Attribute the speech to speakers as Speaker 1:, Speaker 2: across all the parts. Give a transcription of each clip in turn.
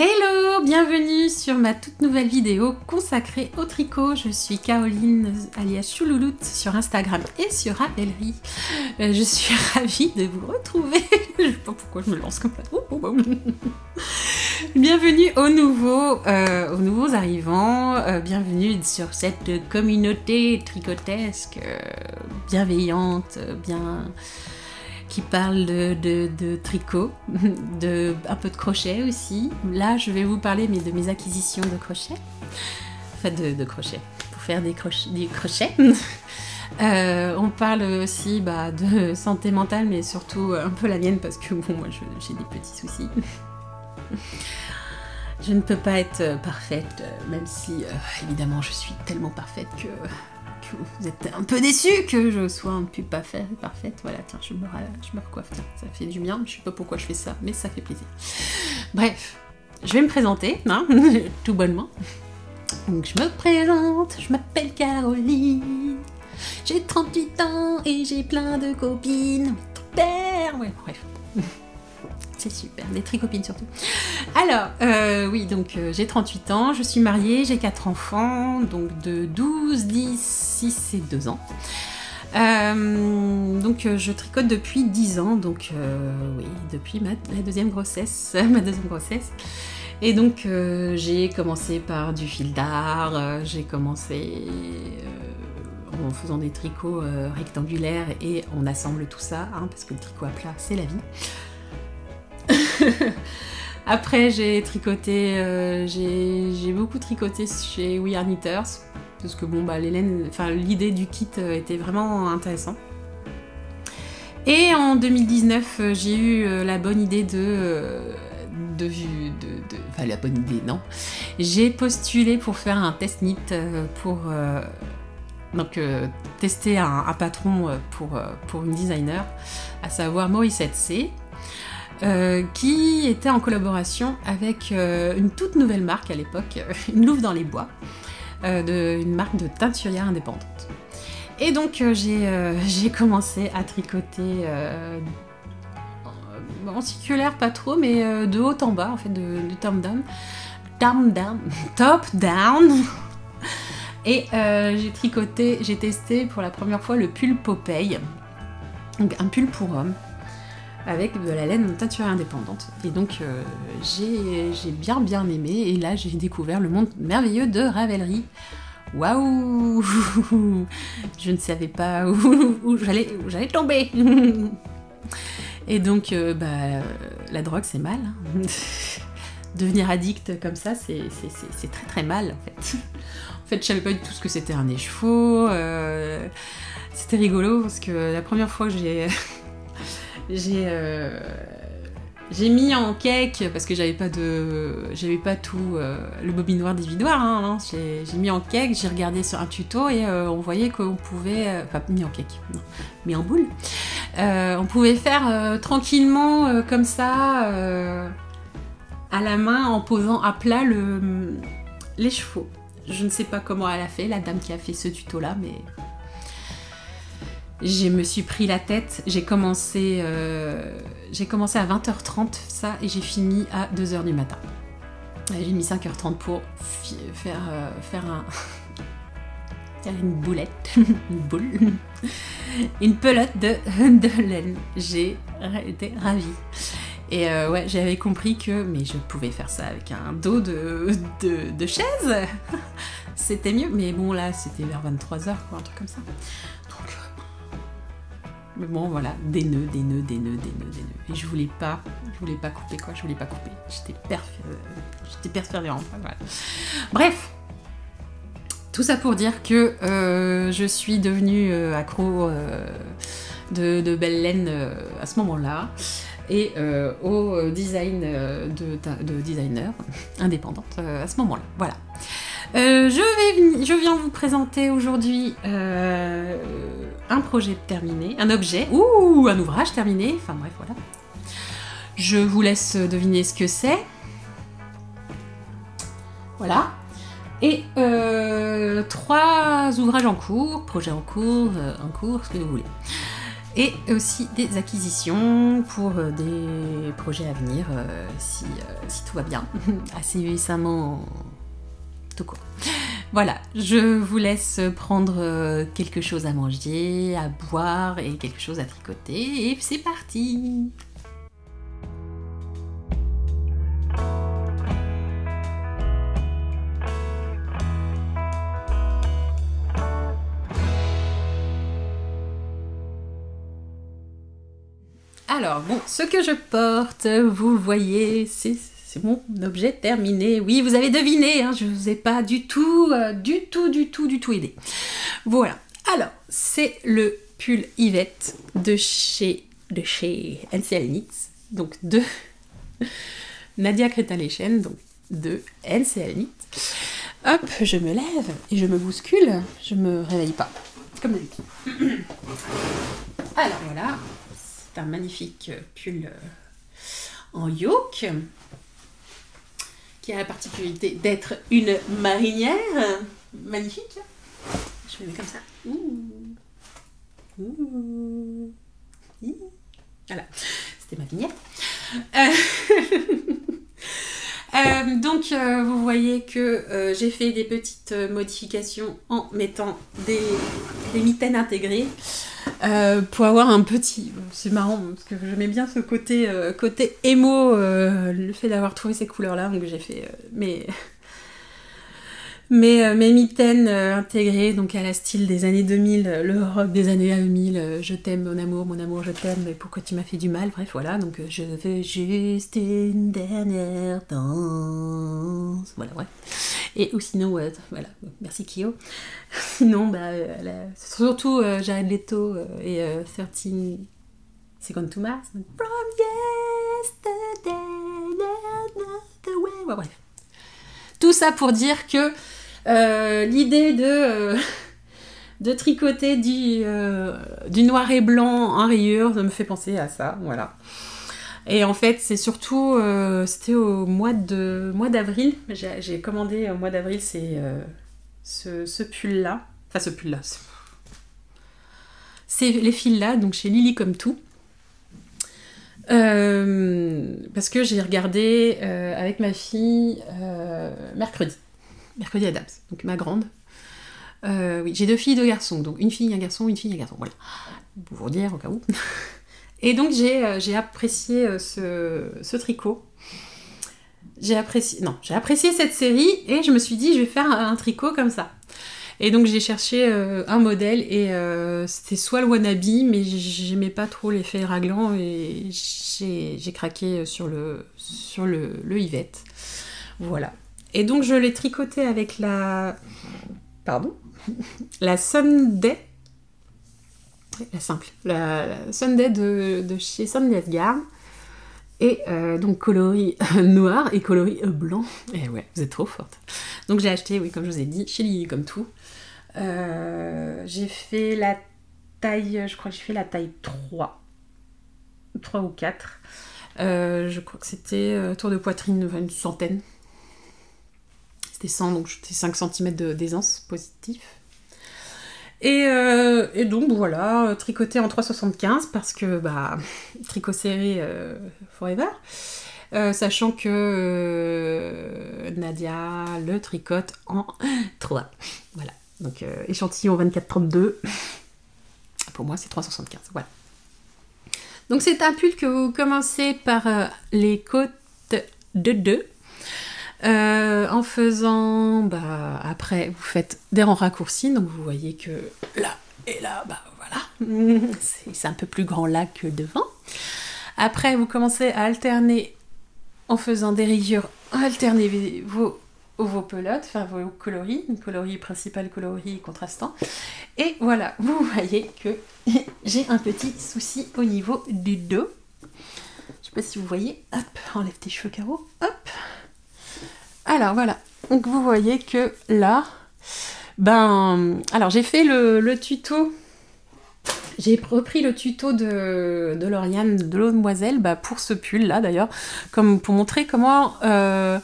Speaker 1: Hello, bienvenue sur ma toute nouvelle vidéo consacrée au tricot. Je suis Caroline alias Choulouloute sur Instagram et sur Ravelry. Euh, je suis ravie de vous retrouver. je sais pas pourquoi je me lance comme ça. Oh, oh, oh. bienvenue aux nouveaux, euh, aux nouveaux arrivants. Euh, bienvenue sur cette communauté tricotesque, bienveillante, bien parle de, tricot, de un peu de crochet aussi. Là, je vais vous parler mais de mes acquisitions de crochet, enfin de, de crochet, pour faire des, crochets. Des crochets. Euh, on parle aussi bah, de santé mentale, mais surtout un peu la mienne parce que bon, moi j'ai des petits soucis. je ne peux pas être parfaite, même si euh, évidemment je suis tellement parfaite que vous êtes un peu déçu que je sois un peu pas fait, parfaite. Voilà, tiens, je me, je me recoiffe. Ça fait du bien. Je sais pas pourquoi je fais ça, mais ça fait plaisir. Bref, je vais me présenter, hein, tout bonnement. Donc je me présente, je m'appelle Caroline. J'ai 38 ans et j'ai plein de copines. Père, ouais, bref. C'est super, des tricopines surtout. Alors, euh, oui, donc euh, j'ai 38 ans, je suis mariée, j'ai 4 enfants, donc de 12, 10, 6 et 2 ans. Euh, donc je tricote depuis 10 ans, donc oui, depuis ma deuxième grossesse, ma deuxième grossesse. Et donc j'ai commencé par du fil d'art, j'ai commencé en faisant des tricots rectangulaires et on assemble tout ça, hein, parce que le tricot à plat c'est la vie. Après, j'ai tricoté, euh, j'ai beaucoup tricoté chez We Are Knitters, parce que bon, bah, l'idée du kit euh, était vraiment intéressant. Et en 2019, euh, j'ai eu la bonne idée de, de, de, enfin la bonne idée, non. J'ai postulé pour faire un test knit pour donc tester un, patron pour, pour une designer, à savoir Morissette C. Euh, qui était en collaboration avec euh, une toute nouvelle marque à l'époque, une Louve dans les bois, euh, une marque de teinturière indépendante. Et donc j'ai commencé à tricoter en circulaire pas trop, mais de haut en bas, en fait, de, top down. Down, down, top down. Et j'ai tricoté, j'ai testé pour la première fois le pull Popeye, donc un pull pour homme avec de la laine teinturière indépendante. Et donc euh, j'ai bien bien aimé et là j'ai découvert le monde merveilleux de Ravelry. Waouh Je ne savais pas où, j'allais tomber Et donc euh, bah, la drogue c'est mal. Hein. Devenir addict comme ça c'est très très mal en fait. En fait je savais pas du tout ce que c'était un écheveau. Euh, c'était rigolo parce que la première fois j'ai j'ai euh, j'ai mis en cake parce que j'avais pas de j'avais pas tout euh, le bobinoir d'évidoir hein, hein, j'ai mis en cake j'ai regardé sur un tuto et euh, on voyait qu'on pouvait enfin mis en cake non, mis en boule. On pouvait faire tranquillement comme ça à la main en posant à plat le les chevaux. Je ne sais pas comment elle a fait la dame qui a fait ce tuto là mais je me suis pris la tête. J'ai commencé, euh, j'ai commencé à 20h30 ça et j'ai fini à 2h du matin. J'ai mis 5h30 pour faire, euh, faire un. une boulette, une boule, une pelote de, laine. J'ai été ravie. Et euh, ouais, j'avais compris que, mais je pouvais faire ça avec un dos de, de, chaise. c'était mieux, mais bon là, c'était vers 23h, quoi, un truc comme ça. Mais bon, voilà, des nœuds, des nœuds, des nœuds, des nœuds, des nœuds. Et je voulais pas, je voulais pas couper quoi, je voulais pas couper. J'étais. Euh, j'étais persévérante. Voilà. Bref, tout ça pour dire que euh, je suis devenue euh, accro de, de, belle laine à ce moment-là et au design de, de designer indépendante à ce moment-là. Voilà. Euh, je, viens vous présenter aujourd'hui euh, un projet terminé, un objet, ou un ouvrage terminé, enfin bref, voilà. Je vous laisse deviner ce que c'est. Voilà. Et euh, trois ouvrages en cours, projets en cours, en cours, ce que vous voulez. et aussi des acquisitions pour des projets à venir si, tout va bien, assez récemment Voilà, je vous laisse prendre quelque chose à manger, à boire et quelque chose à tricoter et c'est parti. Alors, bon, ce que je porte, vous voyez, c'est mon objet terminé. Oui, vous avez deviné, hein, je ne vous ai pas du tout, euh, du tout, du tout, du tout aidé. Voilà. Alors, c'est le pull Yvette de chez, de chez NCL Knits, donc de Nadia Crétin-Lechen, donc de NCL Knits. Hop, je me lève et je me bouscule, je me réveille pas, comme d'habitude. Alors voilà, un magnifique pull euh, en yoke qui a la particularité d'être une marinière. Magnifique. Je le mets comme ça. Voilà, c'était ma vignette. Euh, euh, donc, vous voyez que j'ai fait des petites modifications en mettant des, mitaines intégrées. Euh, pour avoir un petit. C'est marrant parce que j'aimais bien ce côté euh, côté émo, euh, le fait d'avoir trouvé ces couleurs-là, donc j'ai fait mes mes, mes mitaines intégrées donc à la style des années 2000, le rock des années 2000. je t'aime mon amour, mon amour, je t'aime, mais pourquoi tu m'as fait du mal? Bref, voilà. Donc je veux juste une dernière danse. Voilà, ouais. Et ou sinon, voilà. Merci Kyo. Sinon, bah, euh, surtout euh, Jared Leto euh, et 13 Second to Mars. From yesterday, ouais, bref. Tout ça pour dire que l'idée de, de tricoter du, du noir et blanc en rayures me fait penser à ça, voilà. Et en fait, c'est surtout, c'était au mois d'avril. J'ai commandé au mois d'avril, c'est ce, pull-là. Enfin, ce pull-là. C'est les fils-là, donc chez Lily comme tout. Euh, parce que j'ai regardé euh, avec ma fille euh, mercredi. Mercredi Adams, donc ma grande. oui, j'ai deux filles, deux garçons. Donc une fille, un garçon, une fille, un garçon. Voilà. Pour vous dire au cas où. Et donc j'ai apprécié ce, ce tricot j'ai apprécié, non, j'ai apprécié cette série et je me suis dit, je vais faire un, tricot comme ça. Et donc j'ai cherché euh, un modèle et euh, c'était soit le wannabe, mais j'aimais pas trop l'effet raglant et j'ai craqué sur le Yvette. Voilà. Et donc je l'ai tricoté avec la. Pardon? La Sunday. La simple. La, Sunday de, de chez Sunday Garden. Et euh, donc coloris noir et coloris blanc. Et eh ouais, vous êtes trop forte. Donc j'ai acheté, oui, comme je vous ai dit, chez Lily comme tout. Euh, j'ai fait la taille, je crois que j'ai fait la taille 3. 3 ou 4. Euh, je crois que c'était tour de poitrine, une centaine. C'était 100, donc c'était 5 cm d'aisance positif. Euh, et, donc voilà, tricoté en 3,75 parce que bah, tricot serré euh, forever. Euh, sachant que Nadia le tricote en 3. Voilà, donc échantillon 24-32. Pour moi, c'est 3,75. Voilà. Donc c'est un pull que vous commencez par les côtes de 2 euh, en faisant, bah, après, vous faites des rangs raccourcis, donc vous voyez que là et là, bah voilà, c'est un peu plus grand là que devant. Après, vous commencez à alterner en faisant des rayures, alterner vos, vos pelotes, enfin vos coloris, coloris principal, coloris contrastant. Et voilà, vous voyez que j'ai un petit souci au niveau du dos. Je sais pas si vous voyez, hop, enlève tes cheveux carreaux, hop, alors voilà, donc vous voyez que là, ben, alors j'ai fait le, tuto, j'ai repris le tuto de, de Lauriane de l'eau demoiselle bah, pour ce pull là d'ailleurs, comme pour montrer comment euh,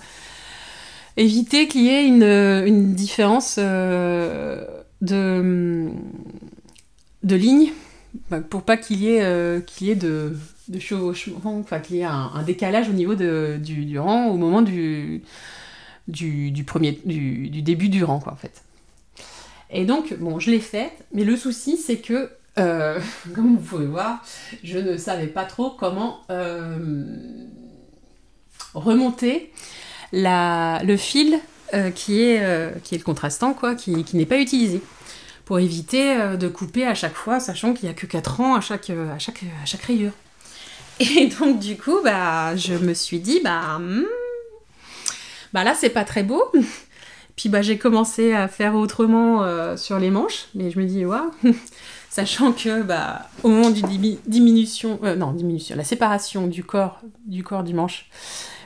Speaker 1: éviter qu'il y ait une, différence euh, de, de ligne bah, pour pas qu'il y ait, euh, qu'il y ait de, chevauchement, enfin qu'il y ait un, décalage au niveau du, rang au moment du, du, premier, du, du, début du rang, quoi, en fait. Et donc, bon, je l'ai fait, mais le souci, c'est que, euh, comme vous pouvez voir, je ne savais pas trop comment euh, remonter la, le fil qui, est, qui est le contrastant, quoi, qui, qui n'est pas utilisé pour éviter euh, de couper à chaque fois, sachant qu'il n'y a que 4 ans à chaque, euh, à, chaque, à chaque rayure. Et donc du coup, bah, je me suis dit, bah, hmm, bah là c'est pas très beau. Puis bah, j'ai commencé à faire autrement euh, sur les manches, mais je me dis, waouh, sachant que bah, au moment du diminution, non diminution, la séparation du corps du corps du manche,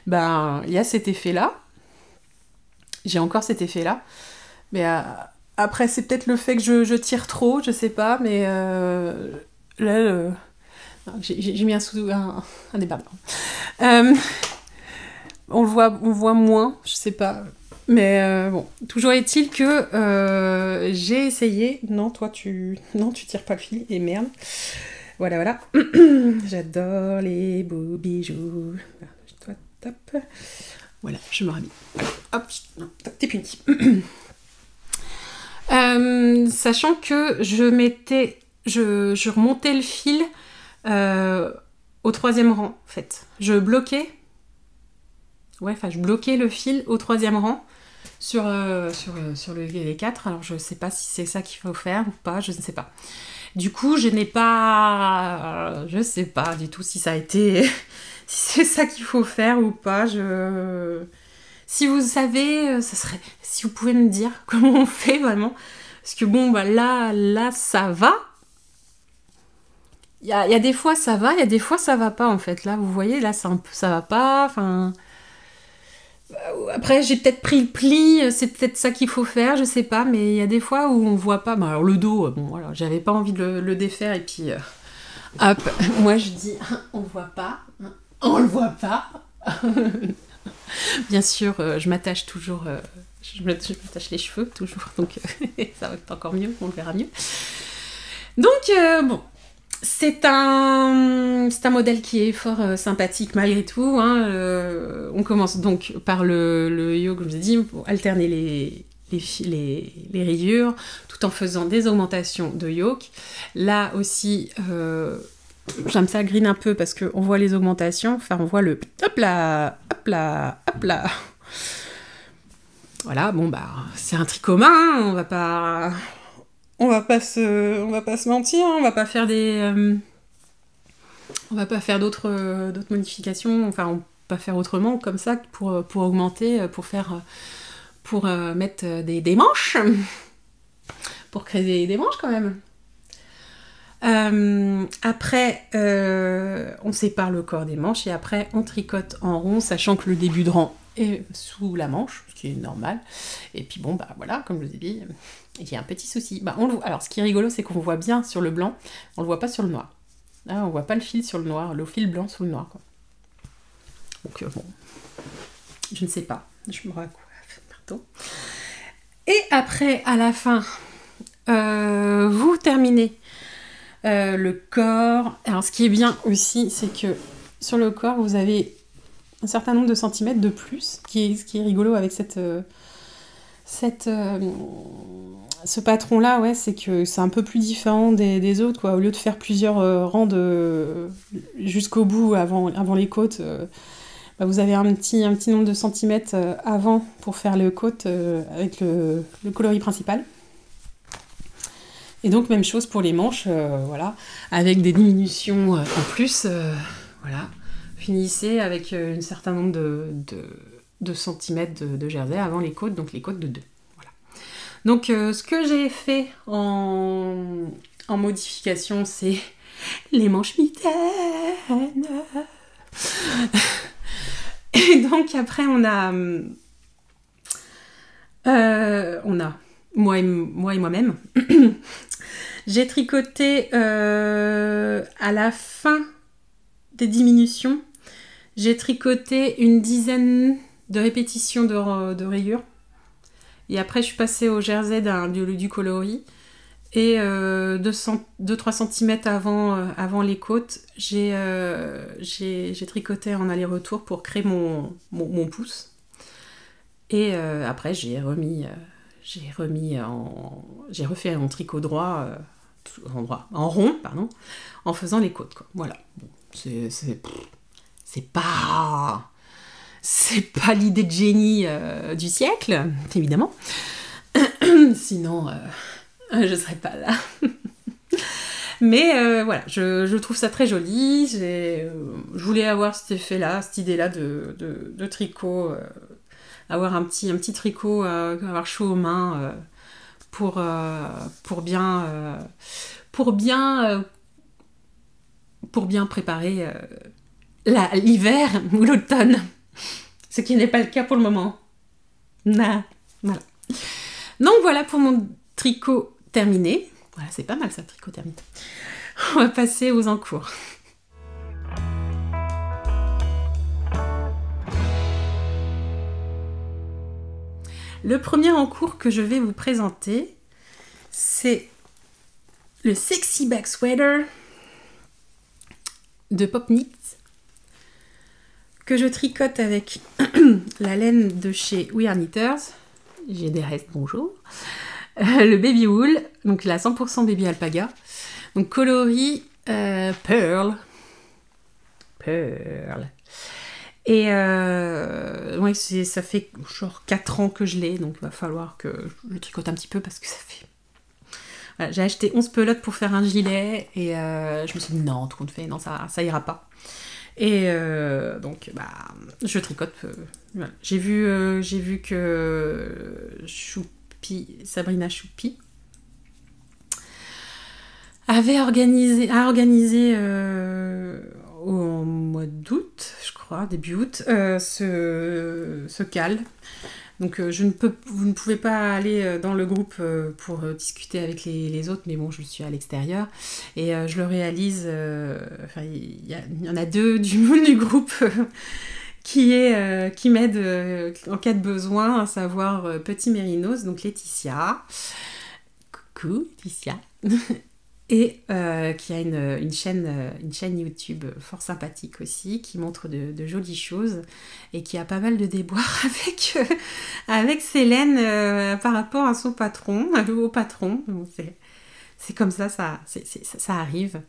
Speaker 1: bah, il y a cet effet là. J'ai encore cet effet là, mais après, c'est peut-être le fait que je, tire trop, je sais pas, mais euh, là, j'ai mis un, sous, un, un euh, on le voit, on voit moins, je sais pas. Mais euh, bon, toujours est-il que j'ai essayé. Non, toi, tu. Non, tu tires pas le fil, et merde. Voilà, voilà. J'adore les beaux bijoux. Toi, top. Voilà, je me remis. Hop, t'es puni. Euh, sachant que je mettais, je, remontais le fil euh, au troisième rang, en fait. Je bloquais, ouais, enfin, je bloquais le fil au troisième rang sur, euh, sur, sur le, les quatre. Alors, je sais pas si c'est ça qu'il faut faire ou pas, je ne sais pas. Du coup, je n'ai pas, je sais pas du tout si ça a été, si c'est ça qu'il faut faire ou pas. Je si vous savez, euh, ça serait, si vous pouvez me dire comment on fait vraiment, parce que bon, bah là, là, ça va. Il y a, des fois ça va, il y a des fois ça va pas en fait. Là, vous voyez, là, ça, ça va pas. Enfin, euh, après, j'ai peut-être pris le pli, euh, c'est peut-être ça qu'il faut faire, je sais pas, mais il y a des fois où on voit pas. Bah, alors le dos, bon voilà, j'avais pas envie de le, défaire et puis hop, moi je dis on voit pas, on le voit pas. Bien sûr, euh, je m'attache toujours, euh, je m'attache les cheveux toujours, donc euh, ça va être encore mieux, on le verra mieux. Donc, bon, c'est un, un modèle qui est fort sympathique malgré tout. Hein, on commence donc par le, le yo, comme je dit, pour alterner les, les, les, rayures tout en faisant des augmentations de yoke. Là aussi, J'aime ça green un peu parce qu'on voit les augmentations. Enfin, on voit le hop là, hop là, hop là. Voilà, bon bah c'est un tri commun, hein. on va pas, on va pas se, va pas se mentir, hein. on va pas faire des, euh, on va pas faire d'autres, euh, modifications. Enfin, on va pas faire autrement comme ça pour, pour augmenter, pour faire, pour euh, mettre des, des manches, pour créer des, manches quand même. Euh, après, euh, on sépare le corps des manches et après on tricote en rond, sachant que le début de rang est sous la manche, ce qui est normal. Et puis bon, bah voilà, comme je vous ai dit, il y a un petit souci. Bah, on Alors ce qui est rigolo, c'est qu'on voit bien sur le blanc, on le voit pas sur le noir. Là, on voit pas le fil sur le noir, le fil blanc sous le noir. Donc euh, bon, je ne sais pas, je me raccroche, pardon. Et après, à la fin, vous terminez euh, le corps. Alors, ce qui est bien aussi, c'est que sur le corps, vous avez un certain nombre de centimètres de plus, ce qui est rigolo avec cette, euh, cette, euh, ce patron-là, ouais, c'est que c'est un peu plus différent des, autres, quoi. Au lieu de faire plusieurs rangs de, jusqu'au bout, avant, avant les côtes, bah, vous avez un petit, un petit nombre de centimètres avant pour faire le côte avec le, le coloris principal. Et donc même chose pour les manches, euh, voilà, avec des diminutions euh, en plus, euh, voilà. Finissez avec un certain nombre de, centimètres de, jersey avant les côtes, donc les côtes de 2. Donc ce que j'ai fait en, modification, c'est les manches mitaines. Et donc après on a... on a moi et, moi et moi-même, j'ai tricoté euh, à la fin des diminutions, j'ai tricoté une dizaine de répétitions de, rayures. Et après, je suis passée au jersey du, du coloris. Et 2-3 cm avant, avant les côtes, j'ai tricoté en aller-retour pour créer mon, mon, pouce. Et après, j'ai remis, remis en, j'ai refait un tricot droit, en droit, en rond, pardon, en faisant les côtes. Quoi. Voilà. c'est, c'est pas c'est pas l'idée de génie euh, du siècle, évidemment. Sinon, euh, je serais pas là. Mais euh, voilà, je, trouve ça très joli. je voulais avoir cet effet-là, cette idée-là de, tricot, avoir un petit, un petit tricot, avoir chaud aux mains pour, pour bien, pour bien, pour bien préparer l'hiver ou l'automne. Ce qui n'est pas le cas pour le moment. Nah. Voilà. Donc voilà pour mon tricot terminé. Voilà, c'est pas mal ça, tricot terminé. On va passer aux encours. Le premier encours que je vais vous présenter, c'est le Sexy Back Sweater de Popnit que je tricote avec la laine de chez We Are Knitters. J'ai des restes, bonjour. Euh, le baby wool, donc la 100% baby alpaga. Donc coloris euh, pearl. Pearl. Et euh, ouais, ça fait genre 4 ans que je l'ai, donc il va falloir que je tricote un petit peu parce que ça fait. j'ai acheté 11 pelotes pour faire un gilet et je me suis dit non, tout compte fait, non, ça, ça ira pas. Et euh, donc, bah, je tricote. Euh, j'ai vu, euh, vu que Choupi, Sabrina Choupi avait organisé, a organisé au mois d'août, je crois, début août, ce, ce cal donc euh, je ne peux, vous ne pouvez pas aller euh, dans le groupe euh, pour discuter avec les, autres, mais bon, je suis à l'extérieur et je le réalise. il y, en a deux du, du groupe qui est en cas de besoin, à savoir Petit Mérinos, donc Laetitia. Coucou Laetitia. et euh, qui a une, chaîne, euh, une chaîne YouTube fort sympathique aussi, qui montre de, jolies choses et qui a pas mal de déboires avec, euh, avec Célène par rapport à son patron, à nouveau patron. c'est comme ça, ça, ça arrive.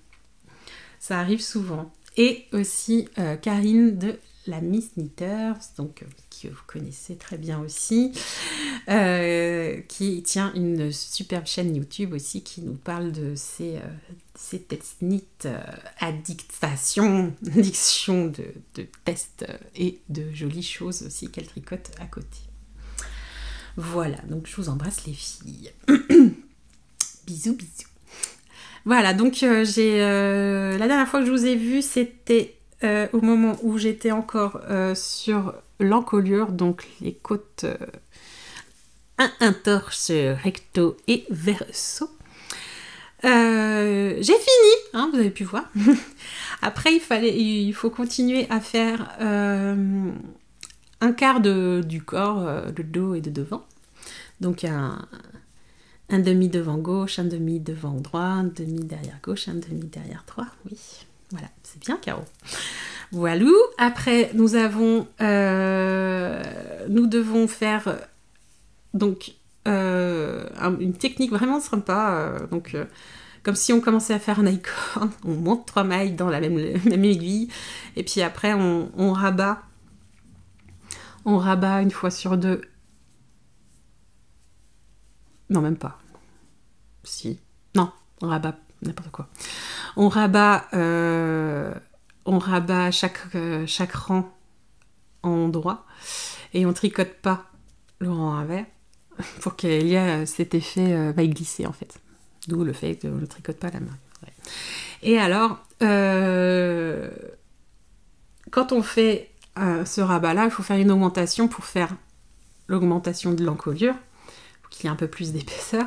Speaker 1: Ça arrive souvent. Et aussi Karine de la Miss Knitters, donc que vous connaissez très bien aussi, euh, qui tient une superbe chaîne YouTube aussi qui nous parle de ses, euh, ses techniques euh, addictation, addiction de, de tests et de jolies choses aussi qu'elle tricote à côté. Voilà, donc je vous embrasse les filles. bisous, bisous. Voilà, donc j'ai la dernière fois que je vous ai vu, c'était au moment où j'étais encore sur l'encolure, donc les côtes euh, un, torse recto et verso. Euh, j'ai fini, hein, vous avez pu voir. Après, il, fallait, il faut continuer à faire euh, un quart de, du corps, de dos et de devant. Donc un, un demi devant gauche, un demi devant droit, un demi derrière gauche, un demi derrière droit. Oui, voilà, c'est bien, Caro. Voilà. Après, nous avons, euh, nous devons faire donc euh, une technique vraiment sympa. Euh, donc, comme si on commençait à faire un icon, on monte trois mailles dans la même, aiguille, et puis après on, rabat, on rabat une fois sur deux. Non, même pas. Si. Non, on rabat n'importe quoi. On rabat on rabat chaque, euh, chaque rang en droit et on tricote pas le rang inverse pour qu'il y ait cet effet euh, va glisser en fait. D'où le fait que ne tricote pas la main. Et alors, euh, quand on fait ce rabat-là, il faut faire une augmentation pour faire l'augmentation de l'encolure, pour qu'il y ait un peu plus d'épaisseur.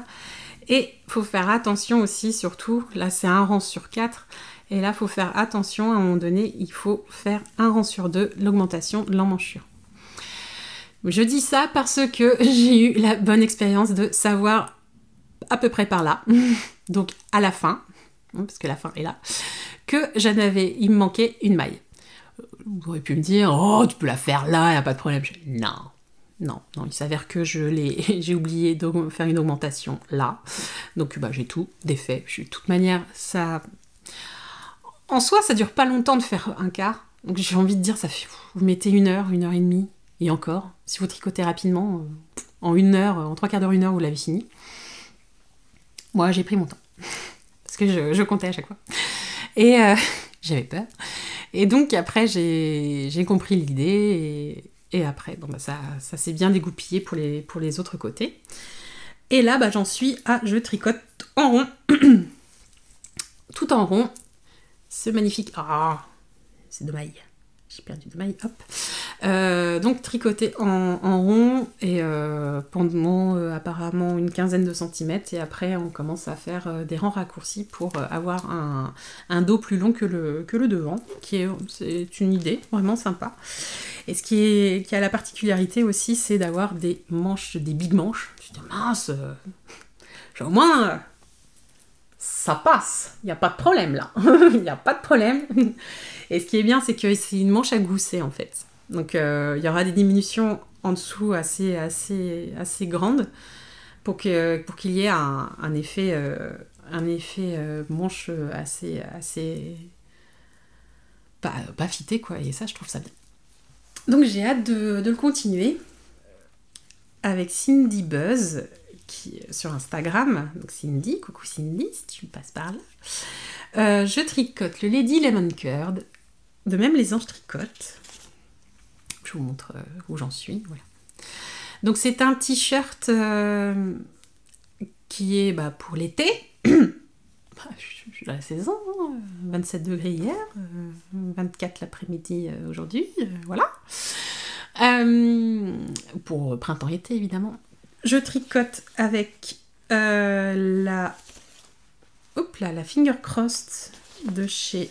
Speaker 1: Et il faut faire attention aussi, surtout, là c'est un rang sur quatre, et là, il faut faire attention, à un moment donné, il faut faire un rang sur deux, l'augmentation de l'emmanchure. Je dis ça parce que j'ai eu la bonne expérience de savoir à peu près par là, donc à la fin, hein, parce que la fin est là, que j'en avais, il me manquait une maille. Vous auriez pu me dire, oh, tu peux la faire là, il n'y a pas de problème. non, non, non, il s'avère que je l'ai, j'ai oublié de faire une augmentation là. Donc bah, j'ai tout défait. De toute manière, ça. En soi, ça dure pas longtemps de faire un quart. Donc j'ai envie de dire, ça fait. Vous mettez une heure, une heure et demie, et encore. Si vous tricotez rapidement, euh, en une heure, en trois quarts d'heure, une heure, vous l'avez fini. Moi, j'ai pris mon temps. Parce que je, comptais à chaque fois. Et euh, j'avais peur. Et donc après, j'ai compris l'idée. Et, après, bon, bah, ça, s'est bien dégoupillé pour les, pour les autres côtés. Et là, bah, j'en suis à je tricote en rond. Tout en rond. Ce magnifique... Ah, c'est de maille j'ai perdu de maille, hop. Euh, donc tricoter en, rond et euh, pendant euh, apparemment une quinzaine de centimètres et après on commence à faire des rangs raccourcis pour avoir un, dos plus long que le, devant, qui est, c'est une idée vraiment sympa. Et ce qui, est, qui a la particularité aussi, c'est d'avoir des manches, des big manches. Je dis mince, au moins ça passe, il n'y a pas de problème là, il n'y a pas de problème. Et ce qui est bien, c'est que c'est une manche à gousser en fait. Donc euh, il y aura des diminutions en dessous assez, assez, assez grandes pour qu'il pour y ait un, effet, un effet euh, euh, manche assez, assez pas, pas fité quoi. Et ça, je trouve ça bien. Donc j'ai hâte de, le continuer avec Cindy Buzz sur Instagram. Donc Cindy, coucou Cindy, si tu passes par là. je tricote le Lady Lemon Curd de même, les anges tricotent. Je vous montre euh, où j'en suis. Voilà. Donc, c'est un t-shirt euh, qui est bah, pour l'été. Bah, je suis dans la saison, 27 hein. degrés hier, 24 euh, l'après-midi aujourd'hui, voilà. pour printemps-été, évidemment. Je tricote avec la, hop là, la finger crossed de chez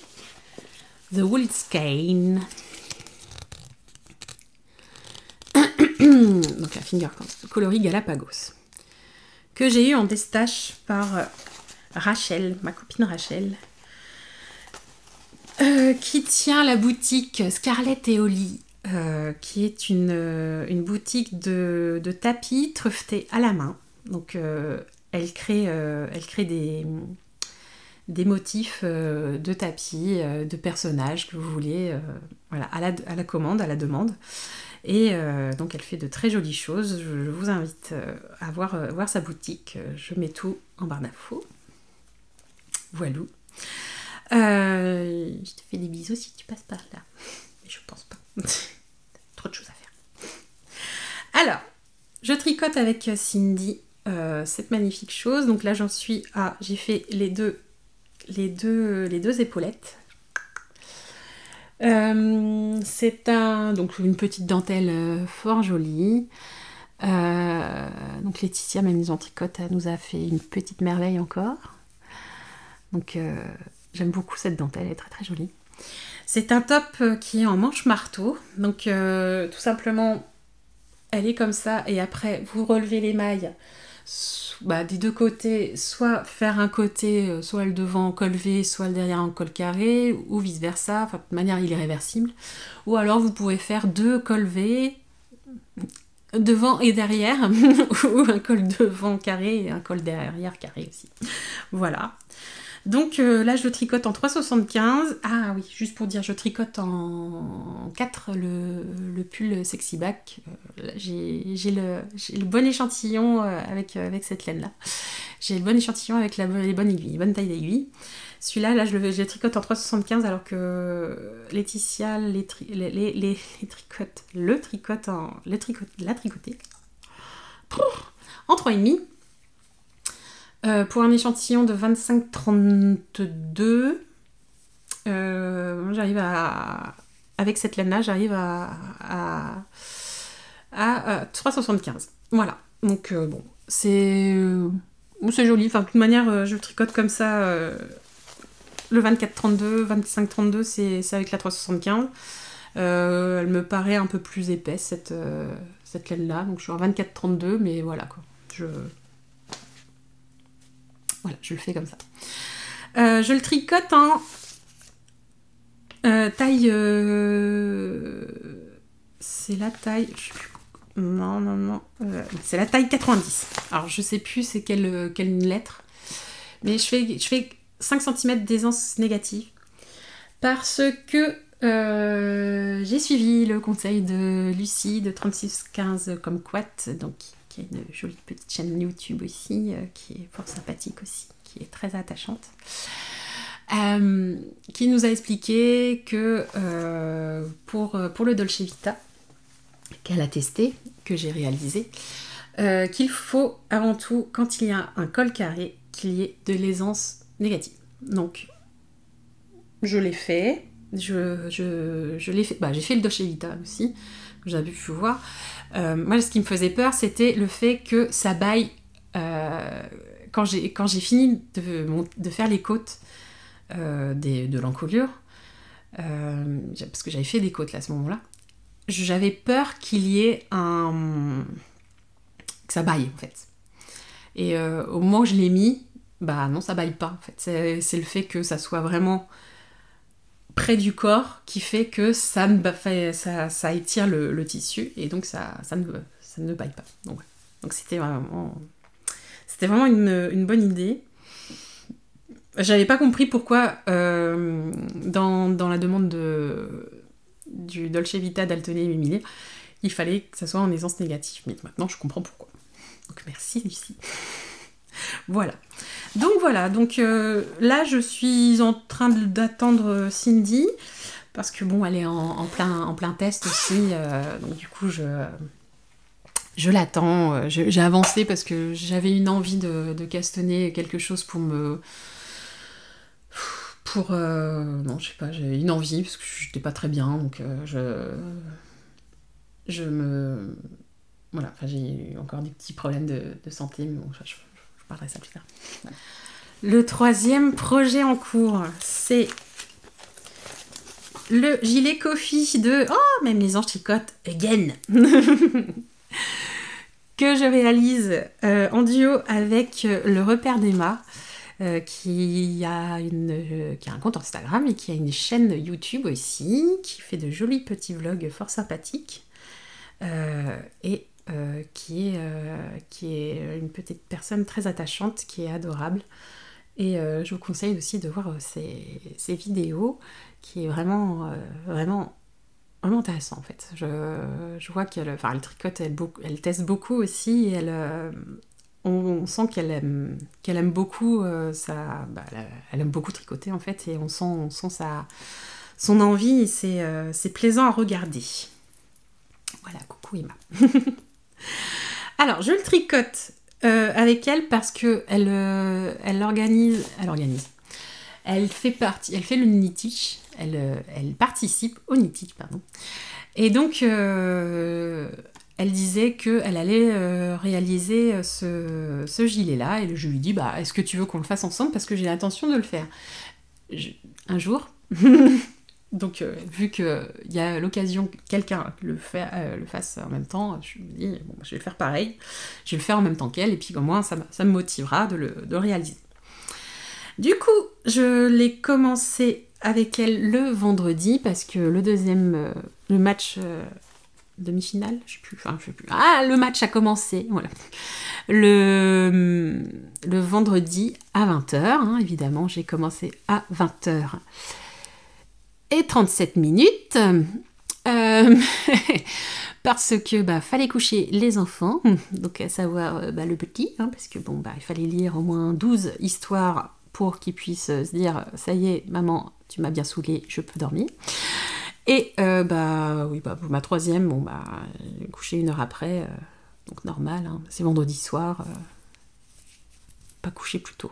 Speaker 1: The Woolskein. Donc la finger coloris Galapagos. Que j'ai eu en destache par euh, Rachel, ma copine Rachel. Euh, qui tient la boutique Scarlett et Oli, euh, qui est une, boutique de, tapis truffetés à la main. Donc elle crée, elle crée des, des motifs euh, de tapis, euh, de personnages que vous voulez, euh, voilà, à la, commande, à la demande. Et donc elle fait de très jolies choses. Je, vous invite à voir, voir, sa boutique. Je mets tout en barre d'infos. Voilou. je te fais des bisous si tu passes par là. Je pense pas. Trop de choses à faire. Alors, je tricote avec Cindy cette magnifique chose. Donc là j'en suis à... J'ai fait les deux les deux, les deux épaulettes. Euh, c'est donc une petite dentelle euh, fort jolie. Euh, donc Laetitia, ma mise en tricote, nous a fait une petite merveille encore. Donc j'aime beaucoup cette dentelle, elle est très très jolie. C'est un top qui est en manche marteau. Donc tout simplement, elle est comme ça et après vous relevez les mailles bah, des deux côtés, soit faire un côté, euh, soit le devant en col V, soit le derrière en col carré, ou vice versa, de manière irréversible. Ou alors vous pouvez faire deux cols devant et derrière, ou un col devant carré et un col derrière carré aussi. Voilà. Donc euh, là, je tricote en 3,75. Ah oui, juste pour dire, je tricote en 4 le, pull Sexy Back. Euh, j'ai le, bon échantillon euh, avec, cette laine-là. J'ai le bon échantillon avec la, les bonnes aiguilles, bonne taille d'aiguille. Celui-là, là, je le, tricote en 3,75 alors que Laetitia les, les, le tricote en, le tricote, la en 3,5. Euh, pour un échantillon de 25-32, euh, j'arrive à. Avec cette laine-là, j'arrive à, à, à, 3,75. Voilà. Donc, euh, bon, c'est. c'est joli. Enfin, de toute manière, je tricote comme ça. le 24-32, 25-32, c'est avec la 3,75. elle me paraît un peu plus épaisse, cette, cette laine-là. Donc, je suis en 24-32, mais voilà quoi. Je Voilà, je le fais comme ça. Euh, je le tricote en euh, taille. Euh, c'est la taille. Non, non, non. c'est la taille 90. Alors, je sais plus c'est quelle, quelle lettre. Mais je fais, je fais 5 cm d'aisance négative. Parce que j'ai suivi le conseil de Lucie de 3615 comme quat, donc qui a une jolie petite chaîne YouTube aussi, qui est fort sympathique aussi qui est très attachante, euh, qui nous a expliqué que euh, pour, pour le Dolce Vita, qu'elle a testé, que j'ai réalisé, euh, qu'il faut avant tout, quand il y a un col carré, qu'il y ait de l'aisance négative. Donc, je l'ai fait, je, je, l'ai fait, bah, j'ai fait le Dolce Vita aussi, avez pu voir. Moi, ce qui me faisait peur, c'était le fait que ça baille quand j'ai fini de, faire les côtes euh, de l'encolure, euh, parce que j'avais fait des côtes à ce moment-là, j'avais peur qu'il y ait un... que ça baille en fait. Et euh, au moment où je l'ai mis, bah non, ça baille pas en fait. C'est le fait que ça soit vraiment près du corps qui fait que ça, ça, ça étire le, tissu et donc ça, ne, ça baille pas. Donc c'était vraiment c'était vraiment une, bonne idée. J'avais pas compris pourquoi euh, dans, la demande de, du Dolce Vita d'Altoné et Emilie, il fallait que ça soit en aisance négative. Mais maintenant, je comprends pourquoi. Donc merci Lucie. Voilà. Donc voilà, donc euh, là je suis en train d'attendre Cindy parce que bon, elle est en, plein, test aussi. Euh, donc du coup, je, je l'attends. Euh, j'ai avancé parce que j'avais une envie de, de, castonner quelque chose pour me. Pour. Euh, non, je sais pas, j'ai une envie parce que j'étais pas très bien, donc euh, je. Je me. Voilà, j'ai eu encore des petits problèmes de, santé, mais bon, je, ça plus tard. Le troisième projet en cours, c'est le gilet coffee de. Oh, même les anges again! que je réalise euh, en duo avec euh, le repère d'Emma, euh, qui, a une, qui a un compte Instagram et qui a une chaîne YouTube aussi, qui fait de jolis petits vlogs fort sympathiques. et qui, est, qui est une petite personne très attachante, qui est adorable. Et je vous conseille aussi de voir ses, ses vidéos, qui est vraiment, vraiment vraiment intéressant en fait. Je, vois qu'elle enfin, elle tricote, elle, teste beaucoup aussi, et elle, euh, on, sent qu'elle aime, qu'elle aime beaucoup euh, ça, bah, elle, aime beaucoup tricoter en fait, et on sent, on sent sa, son envie, euh, c'est, plaisant à regarder. Voilà, coucou Emma. Alors, je le tricote avec elle parce que elle, elle organise, elle organise. Elle fait partie, elle fait le knitting euh, elle, participe au Nitich, pardon. Et donc, euh, elle disait qu'elle allait euh, réaliser ce, gilet-là. Et je lui dis, bah, est-ce que tu veux qu'on le fasse ensemble? Parce que j'ai l'intention de le faire. un jour. donc, vu qu'il y a l'occasion que quelqu'un le, le fasse en même temps, je me dis, bon, je vais le faire pareil. Je vais le faire en même temps qu'elle. Et puis, au moins, ça, me motivera de le, réaliser. Du coup, je l'ai commencé avec elle le vendredi parce que le deuxième, euh, match euh, demi-finale, je sais plus, enfin je sais plus. Ah, le match a commencé, voilà. Le, le vendredi à 20h, hein, évidemment, j'ai commencé à 20h et 37 minutes. Euh, parce que bah fallait coucher les enfants, donc à savoir bah, le petit, hein, parce que bon bah il fallait lire au moins 12 histoires pour qu'ils puissent se dire ça y est maman tu m'as bien saoulé, je peux dormir. Et euh, bah oui, bah, ma troisième, bon bah, couché une heure après, euh, donc normal, hein. c'est vendredi soir, euh, pas couché plus tôt.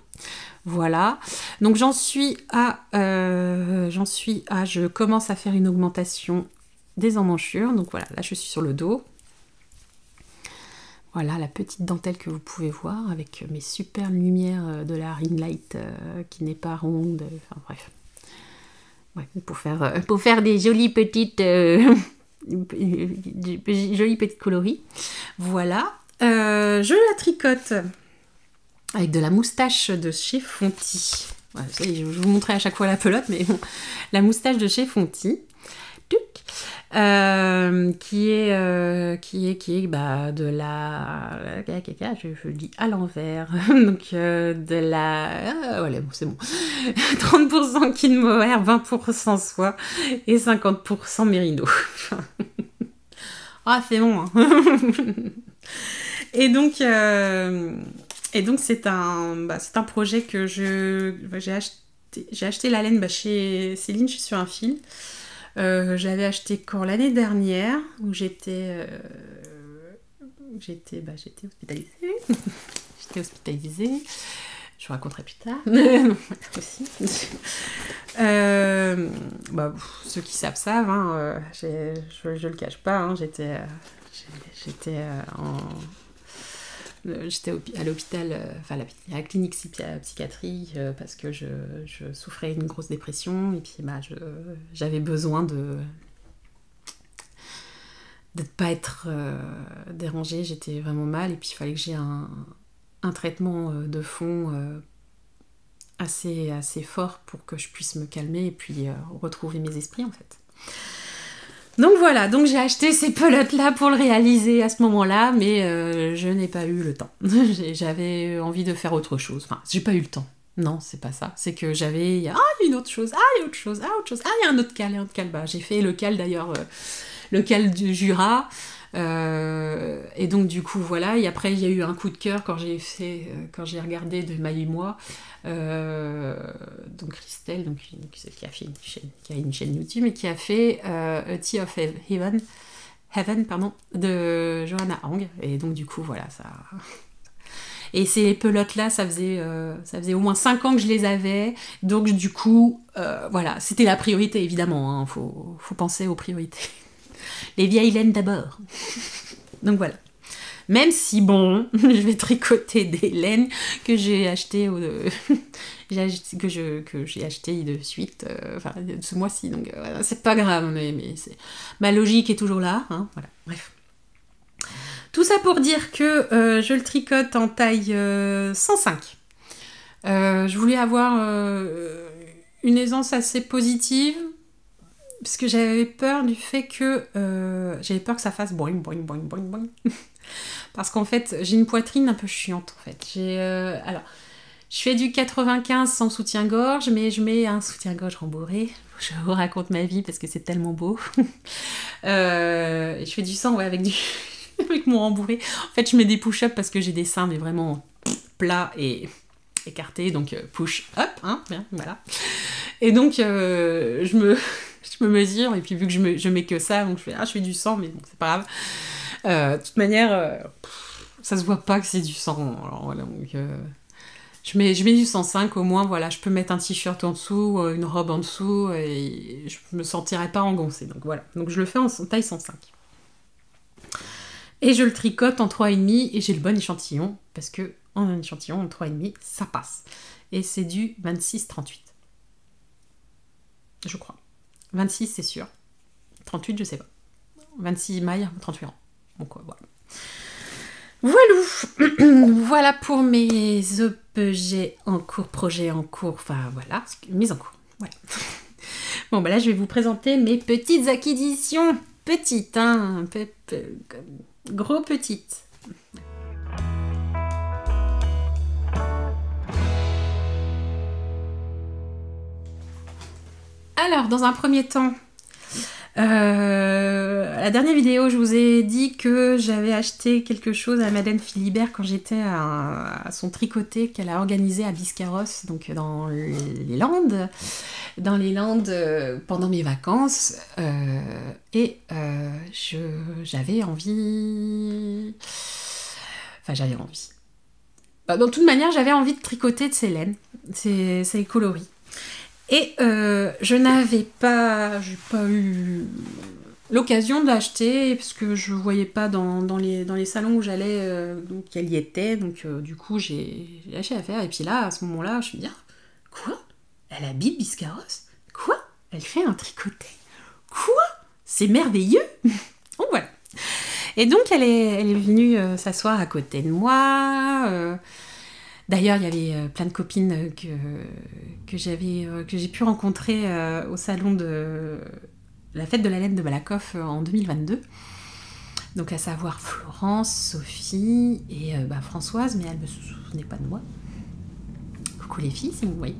Speaker 1: Voilà, donc j'en suis à, j'en suis à, je commence à faire une augmentation des emmanchures, donc voilà, là je suis sur le dos. Voilà la petite dentelle que vous pouvez voir avec mes super lumières de la ring light qui n'est pas ronde, enfin bref pour, faire, euh, pour faire des jolies petites, euh, jolies petites coloris. Voilà. Euh, je la tricote avec de la moustache de chez Fonty. je vous montrais à chaque fois la pelote, mais bon, la moustache de chez Fonty. Euh, qui est euh, qui est qui est bah, de la je, je dis à l'envers donc euh, de la ah, voilà bon c'est bon 30% Kid Mohair 20% soie et 50% Mérino ah c'est bon hein. et donc et donc c'est un bah, c'est un projet que je j'ai acheté j'ai acheté la laine bah, chez Céline je suis sur un fil. Euh, j'avais acheté quand l'année dernière où j'étais euh, j'étais bah, j'étais hospitalisée. J'étais hospitalisée. Je vous raconterai plus tard. Aussi. Euh, bah, ceux qui savent savent hein, je, je le cache pas hein, j'étais j'étais en j'étais à l'hôpital, euh, enfin à la clinique psychiatrie euh, parce que je, souffrais d'une grosse dépression. Et puis bah, j'avais besoin de de ne pas être dérangée, j'étais vraiment mal. Et puis il fallait que j'ai un, un, traitement de fond assez, assez fort pour que je puisse me calmer et puis retrouver mes esprits en fait. Donc voilà, donc j'ai acheté ces pelotes-là pour le réaliser à ce moment-là, mais euh, je n'ai pas eu le temps. j'avais envie de faire autre chose. Enfin, j'ai pas eu le temps. Non, c'est pas ça. C'est que j'avais. Ah, il y a une autre chose. Ah, il y a autre chose. Ah, autre chose. Ah, il y a un autre cal. Un autre cal. Bah, j'ai fait le cal d'ailleurs, euh, le cal du Jura. Euh, et donc du coup voilà, et après il y a eu un coup de cœur quand j'ai fait, euh, quand j'ai regardé de Maï et moi, euh, donc Christelle, donc, qui a fait une chaîne, qui a une chaîne YouTube et qui a fait A Tea of Heaven, Heaven pardon, de Johanna Hang, et donc du coup voilà ça. Et ces pelotes-là, ça faisait, ça faisait au moins 5 ans que je les avais. Donc, du coup, voilà, c'était la priorité, évidemment. Il hein. faut, faut penser aux priorités les vieilles laines d'abord. Donc voilà. Même si, bon, je vais tricoter des laines que j'ai achetées, j'ai de suite, euh, enfin, ce mois-ci. Donc euh, c'est pas grave, mais, mais ma logique est toujours là. Hein, voilà, bref. Tout ça pour dire que euh, je le tricote en taille 105. je voulais avoir une aisance assez positive, parce que j'avais peur du fait que euh, j'avais peur que ça fasse boing boing boing boing boing. Parce qu'en fait j'ai une poitrine un peu chiante en fait. J'ai euh, alors je fais du 95 sans soutien-gorge mais je mets un soutien-gorge rembourré. Je vous raconte ma vie parce que c'est tellement beau. Euh, je fais du sang ouais, avec du avec mon rembourré. En fait je mets des push-ups parce que j'ai des seins mais vraiment plats et écartés. Donc push up hein voilà. Et donc je me je me mesure, et puis vu que je, me, mets que ça, donc je fais, ah, je fais du sang, mais bon, c'est pas grave. Euh, de toute manière, euh, ça se voit pas que c'est du sang. Alors voilà, donc, euh, je, mets, je mets du 105 au moins, voilà, je peux mettre un t-shirt en dessous, une robe en dessous, et je me sentirai pas engoncée. Donc voilà, donc je le fais en taille 105. Et je le tricote en 3,5 et j'ai le bon échantillon, parce que en échantillon en 3,5, ça passe. Et c'est du 26-38. Je crois. 26, c'est sûr. 38, je sais pas. 26 mai, 38 ans. Donc voilà. Voilà. voilà pour mes objets en cours, projets en cours, enfin voilà, mise en cours. Voilà. Bon, bah là, je vais vous présenter mes petites acquisitions. Petites, hein, gros petites. Alors, dans un premier temps, euh, la dernière vidéo, je vous ai dit que j'avais acheté quelque chose à Madeleine Philibert quand j'étais à, son tricoté qu'elle a organisé à Biscarrosse, donc dans les Landes, dans les Landes euh, pendant mes vacances. Euh, et j'avais envie. Enfin, j'avais envie. Bah, de toute manière, j'avais envie de tricoter de ces laines, ces coloris. Et euh, je n'avais pas, eu l'occasion d'acheter parce que je voyais pas dans, les, salons où j'allais euh, qu'elle y était. Donc euh, du coup, j'ai lâché à faire. Et puis là, à ce moment-là, je me dis, ah, quoi? Elle habite Biscarros Quoi? Elle fait un tricoté? Quoi? C'est merveilleux Donc voilà. Et donc elle est, elle est venue s'asseoir à côté de moi D'ailleurs, il y avait plein de copines que, que j'ai pu rencontrer au salon de la fête de la laine de Malakoff en 2022. Donc à savoir Florence, Sophie et bah, Françoise, mais elle ne me souvenait pas de moi. Coucou les filles, si vous voyez.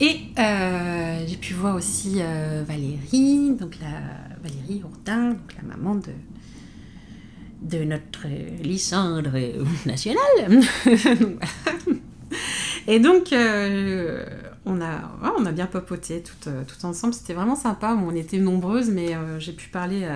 Speaker 1: Et euh, j'ai pu voir aussi euh, Valérie, donc la Valérie Hourdin, donc la maman de, de notre Lysandre nationale. Et donc, euh, on, a, on a bien papoté tout, tout ensemble. C'était vraiment sympa. on était nombreuses, mais j'ai pu parler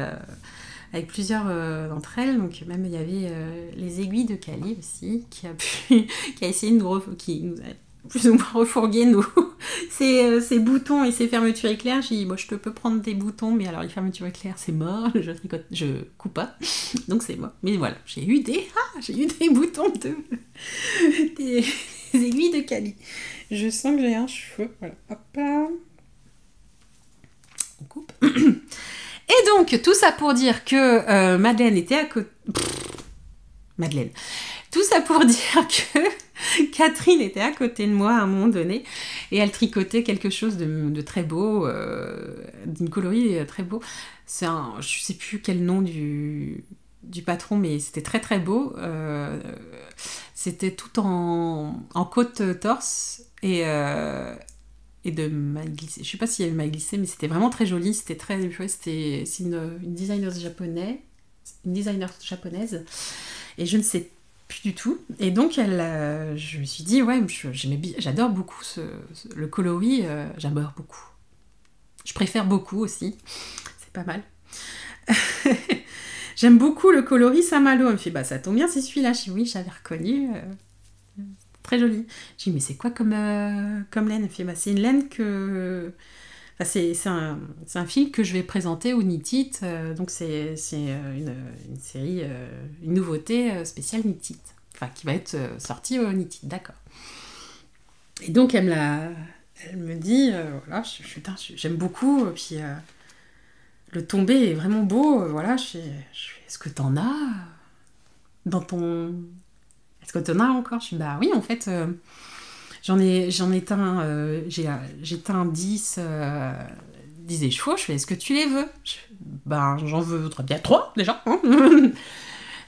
Speaker 1: avec plusieurs d'entre elles. Donc, même il y avait les aiguilles de Cali aussi, qui a, pu, qui a essayé de nous, qui nous a plus ou moins refourguer nos, ces, ces, boutons et ces fermetures éclairs. J'ai dit, moi, je te peux prendre des boutons, mais alors les fermetures éclairs, c'est mort, je tricote, je coupe pas, donc c'est mort. Mais voilà, j'ai eu des, ah, j'ai eu des boutons de, des, aiguilles de Cali. Je sens que j'ai un cheveu, voilà, hop là. On coupe. Et donc, tout ça pour dire que euh, Madeleine était à côté... Madeleine. Tout ça pour dire que Catherine était à côté de moi à un moment donné et elle tricotait quelque chose de, très beau, euh, d'une coloris très beau. C'est un, je sais plus quel nom du, du patron, mais c'était très très beau. Euh, c'était tout en, en côte torse et, euh, et de maille glissée. Je sais pas s'il y avait maille glissée, mais c'était vraiment très joli. C'était très, c'était, c'est une, une designer japonaise, une designer japonaise. Et je ne sais plus du tout. Et donc, elle, euh, je me suis dit, ouais, j'adore beaucoup ce, le coloris, euh, j'adore beaucoup. Je préfère beaucoup aussi, c'est pas mal. J'aime beaucoup le coloris Saint-Malo. Elle me fait, bah ça tombe bien, c'est celui-là. Je dis, oui, j'avais reconnu. Euh, très joli. Je dis, mais c'est quoi comme, comme laine? Elle me fait, bah c'est une laine que c'est un, film que je vais présenter au Nitit, euh, donc c'est euh, une, une, série, euh, une nouveauté spéciale Nitit, enfin qui va être sortie au Nitit, d'accord. Et donc elle me, la, elle me dit, voilà, j'aime beaucoup, puis le tombé est vraiment beau, voilà, je, est-ce que t'en as dans ton... Est-ce que t'en as encore? Je suis, bah oui, en fait... J'en ai, j'en ai teint, euh, j'ai, j'ai teint 10, euh, 10 échevaux. Je fais, est-ce que tu les veux? Ben, j'en veux bien 3 déjà. Hein Elle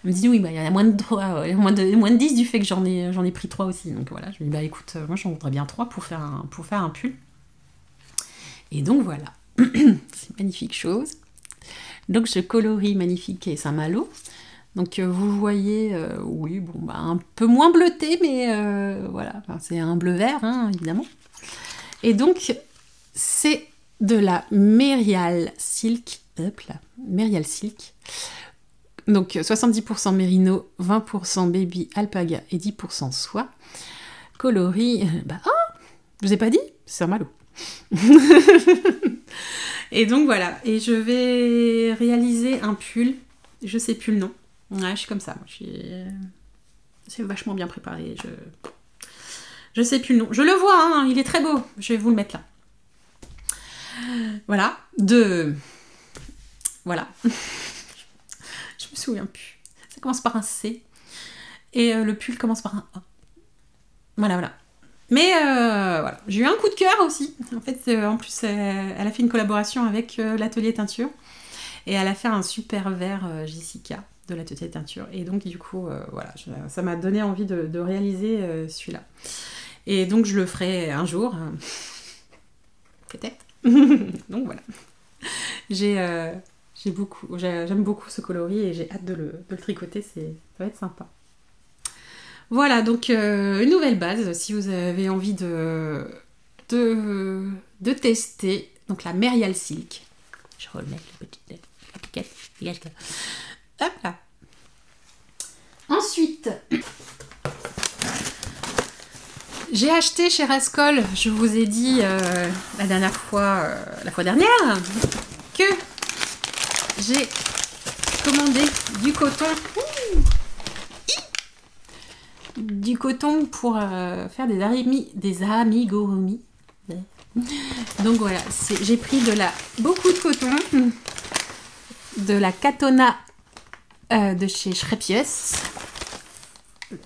Speaker 1: me dit, oui, bah, il y en a moins de, 3, moins, de, moins de 10 du fait que j'en ai, pris 3 aussi. Donc voilà, je lui dis, bah écoute, euh, moi j'en voudrais bien 3 pour faire un, pull. Et donc voilà, c'est magnifique chose. Donc ce coloris magnifique est Saint-Malo. Donc euh, vous voyez, euh, oui, bon, bah, un peu moins bleuté, mais euh, voilà, c'est un bleu vert, hein, évidemment. Et donc, c'est de la Merial Silk, hop là, Merial Silk. Donc 70% mérino, 20% baby alpaga et 10% soie. Coloris, bah oh, je vous ai pas dit, c'est un malo. et donc voilà, et je vais réaliser un pull, je sais plus le nom. Ouais, je suis comme ça. C'est vachement bien préparé. Je... je sais plus le nom. Je le vois, hein, il est très beau. Je vais vous le mettre là. Voilà. De. Voilà. je me souviens plus. Ça commence par un C. Et euh, le pull commence par un A. Voilà, voilà. Mais euh, voilà, j'ai eu un coup de cœur aussi. En fait, euh, en plus, elle a fait une collaboration avec l'atelier teinture. Et elle a fait un super verre Jessica de la de teinture. Et donc, du coup, euh, voilà, ça m'a donné envie de, réaliser euh, celui-là. Et donc, je le ferai un jour. Peut-être. donc, voilà. J'ai euh, beaucoup, j'aime beaucoup ce coloris et j'ai hâte de le, de le tricoter. Ça va être sympa. Voilà, donc une nouvelle base si vous avez envie de, de, de tester. Donc la Merial Silk. Je remets le petit étiquette. Hop là. Ensuite, j'ai acheté chez Rascol, je vous ai dit euh, la dernière fois, euh, la fois dernière, que j'ai commandé du coton. du coton pour euh, faire des, des amigurumis. Donc voilà, j'ai pris de la beaucoup de coton, de la Katona euh, de chez Schrepies.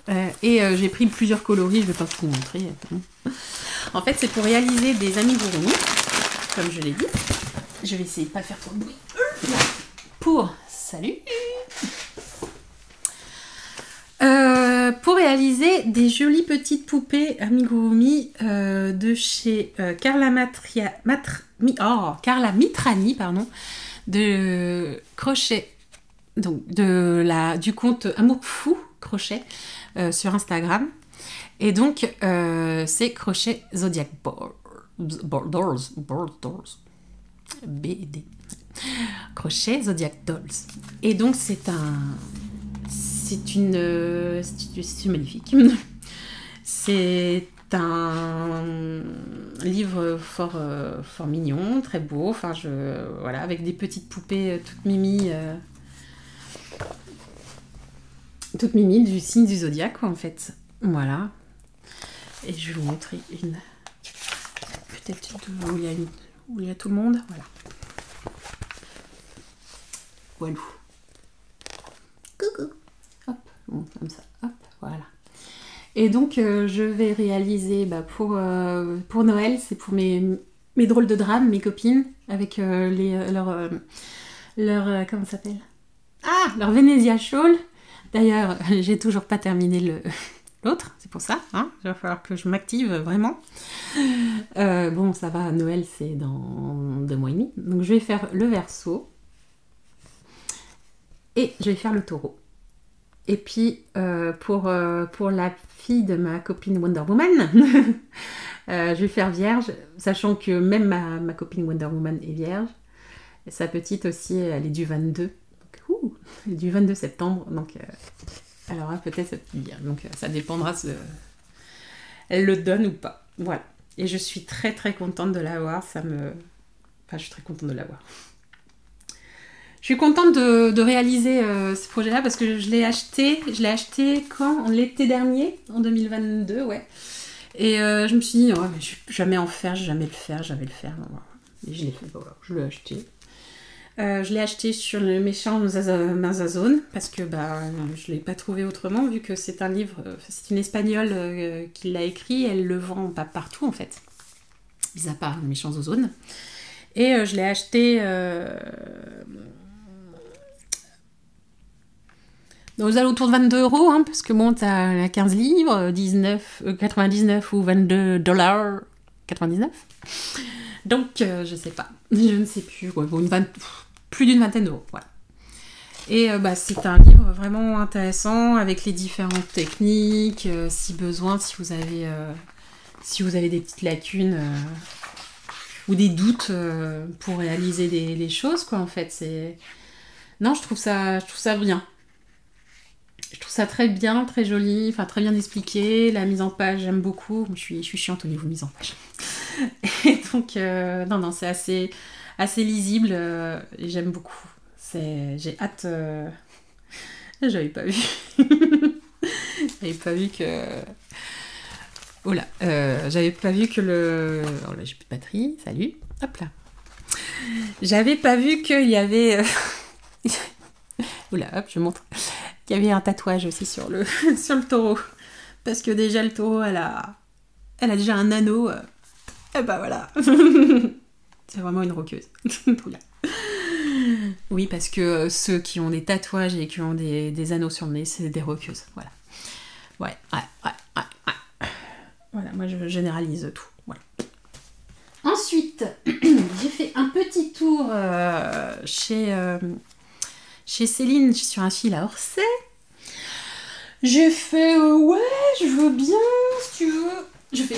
Speaker 1: Euh, et euh, j'ai pris plusieurs coloris, je vais pas vous montrer. En fait, c'est pour réaliser des amigurumi, comme je l'ai dit. Je vais essayer de pas faire trop de bruit. Pour, salut euh, pour réaliser des jolies petites poupées amigurumi de chez Carla, oh, Carla Mitrani, pardon, de crochet, donc de la, du compte Amour Fou Crochet euh, sur Instagram. Et donc, euh, c'est Crochet Zodiac Borders, Borders, BD. Crochet Zodiac Dolls. Et donc, c'est un. C'est une. C'est magnifique. c'est un livre fort, euh, fort mignon, très beau. Enfin, je, voilà, avec des petites poupées toutes mimi toute mimi du signe du zodiaque, en fait. Voilà. Et je vais vous montrer une. Peut-être où a où il y a tout le monde. Voilà. Voilà. Coucou. Hop, comme ça. Hop, voilà. Et donc, euh, je vais réaliser bah, pour, euh, pour Noël, c'est pour mes, mes drôles de drames, mes copines, avec euh, les, leur, leur. comment ça s'appelle? Ah Leur Venezia Shawl D'ailleurs, j'ai toujours pas terminé l'autre, c'est pour ça. Hein Il va falloir que je m'active vraiment. Euh, bon, ça va, Noël c'est dans deux mois et demi. Donc je vais faire le verso et je vais faire le taureau. Et puis euh, pour, euh, pour la fille de ma copine Wonder Woman, je vais faire vierge, sachant que même ma, ma copine Wonder Woman est vierge. sa petite aussi, elle est du 22 du 22 septembre. Donc, euh, alors peut-être ça bien. Donc, euh, ça dépendra si elle le donne ou pas. Voilà. Et je suis très très contente de l'avoir. Ça me. Enfin, je suis très contente de l'avoir. Je suis contente de, réaliser euh, ce projet-là parce que je l'ai acheté. Je l'ai acheté quand? L'été dernier, en 2022, ouais. Et je me suis dit, oh, je vais jamais en faire, jamais le faire, jamais le faire. Et je l'ai fait, voilà, je l'ai acheté. Euh, je l'ai acheté sur le méchant Mazazone parce que bah, je ne l'ai pas trouvé autrement vu que c'est un livre, euh, c'est une espagnole euh, qui l'a écrit, elle le vend pas partout en fait, mis à part le méchant Zozone. Et je l'ai acheté aux alentours de 22 euros, hein, parce que bon, t'as 15 livres, 19, 99 ou 22 dollars 99. Donc, je sais pas, je ne sais plus, une 20, plus d'une vingtaine d'euros. Voilà. Et euh, bah, c'est un livre vraiment intéressant avec les différentes techniques, euh, si besoin, si vous avez, euh, si vous avez des petites lacunes ou des doutes pour réaliser les, choses, quoi, en fait. Non, je trouve, ça, ça bien. Je trouve ça très bien, très joli, enfin très bien expliqué. La mise en page, j'aime beaucoup. Je suis, je suis chiante au niveau mise en page. Et donc, non, non, c'est assez assez lisible euh, et j'aime beaucoup. J'ai hâte. Euh, j'avais pas vu. j'avais pas vu que. Oh là, euh, j'avais pas vu que le. Oh là, j'ai plus de batterie. Salut. Hop là. J'avais pas vu qu'il y avait. Oula, hop, je montre. qu'il y avait un tatouage aussi sur le, sur le taureau. Parce que déjà, le taureau, elle a, elle a déjà un anneau. Et bah voilà. C'est vraiment une roqueuse. oui, parce que ceux qui ont des tatouages et qui ont des, anneaux sur le nez, c'est des roqueuses. Voilà. Ouais, ouais, ouais, ouais, Voilà, moi je généralise tout. Ensuite, j'ai fait un petit tour euh, chez, euh, chez Céline sur un fil à Orsay. J'ai fait euh, ouais, je veux bien si tu veux je fais.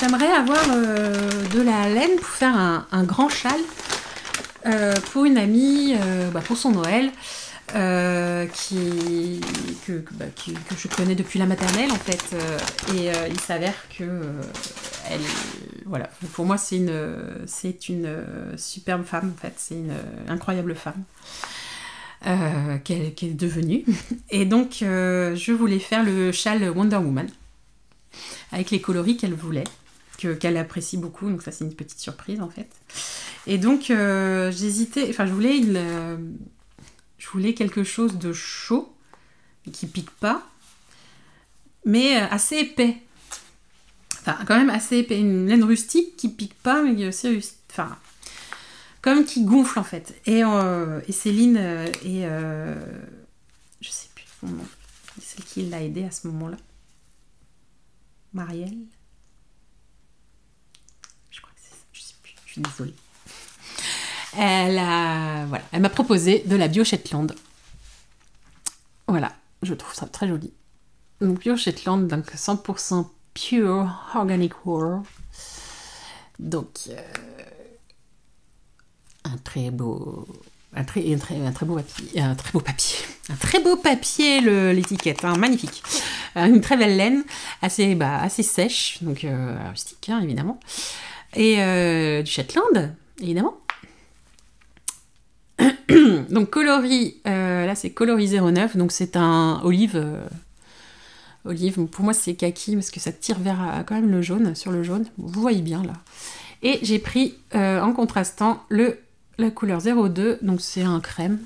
Speaker 1: J'aimerais avoir euh, de la laine pour faire un, grand châle euh, pour une amie, euh, bah, pour son Noël, qui, que, bah, que, je connais depuis la maternelle en fait. et il s'avère que elle, voilà, pour moi c'est une, c'est une superbe femme en fait, c'est une incroyable femme. qu'elle est devenue. Et donc, je voulais faire le châle Wonder Woman avec les coloris qu'elle voulait, qu'elle apprécie beaucoup. Donc ça c'est une petite surprise en fait. Et donc euh, j'hésitais, enfin je voulais, euh, je voulais quelque chose de chaud, qui pique pas, mais assez épais. Enfin, quand même assez épais. Une laine rustique qui pique pas, mais aussi Enfin, comme qui gonfle en fait. Et, et Céline et je sais plus son nom, celle qui l'a aidé à ce moment-là. Marielle Je crois que c'est ça, je sais plus, je suis désolée. Elle voilà, elle m'a proposé de la bio Shetland. Voilà, je trouve ça très joli. Donc bio Shetland, donc 100% pure organic wool. Donc euh, un très beau un très, un, très, un très, beau papier, un très beau papier, un très beau papier l'étiquette, hein, magnifique. Euh, une très belle laine, assez, bah, assez sèche, donc euh, rustique hein, évidemment, et euh, du Shetland évidemment. donc coloris, là c'est coloris 09, donc c'est un olive. olive, pour moi c'est kaki parce que ça tire vers quand même le jaune, sur le jaune, vous voyez bien là. Et j'ai pris en contrastant le la couleur 02, donc c'est un crème.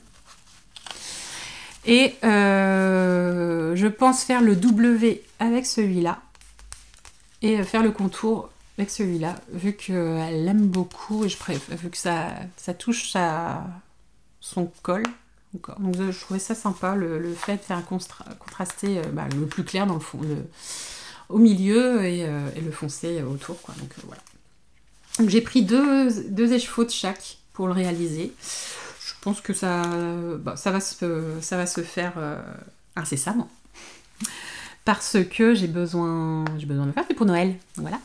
Speaker 1: Et euh, je pense faire le W avec celui-là et faire le contour avec celui-là, vu qu'elle l'aime beaucoup et je préfère, vu que ça, ça touche sa, son col. Donc je trouvais ça sympa, le, fait de faire contraster euh, bah, le plus clair dans le fond, au milieu et, euh, le foncé autour. Quoi. Donc voilà. J'ai pris deux, deux écheveaux de chaque pour le réaliser. Pense que ça, bah, ça, va, se, ça va se faire euh, incessamment. Parce que j'ai besoin, j'ai besoin de le faire, c'est pour Noël. Voilà.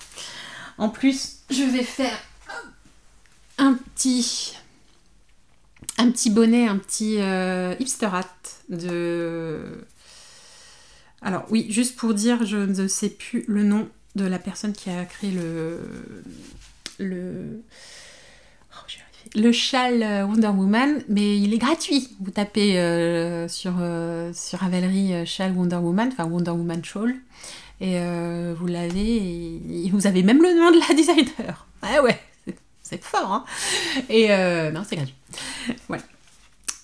Speaker 1: En plus, je vais faire un petit, un petit bonnet, un petit euh, hipster hat de. Alors oui, juste pour dire, je ne sais plus le nom de la personne qui a créé le, le le châle euh, Wonder Woman, mais il est gratuit. Vous tapez euh, sur, euh, sur Ravelry châle Wonder Woman, enfin Wonder Woman Shawl, et vous l'avez, vous avez même le nom de la designer. Ah ouais, c'est fort, hein Et non, c'est gratuit. Voilà.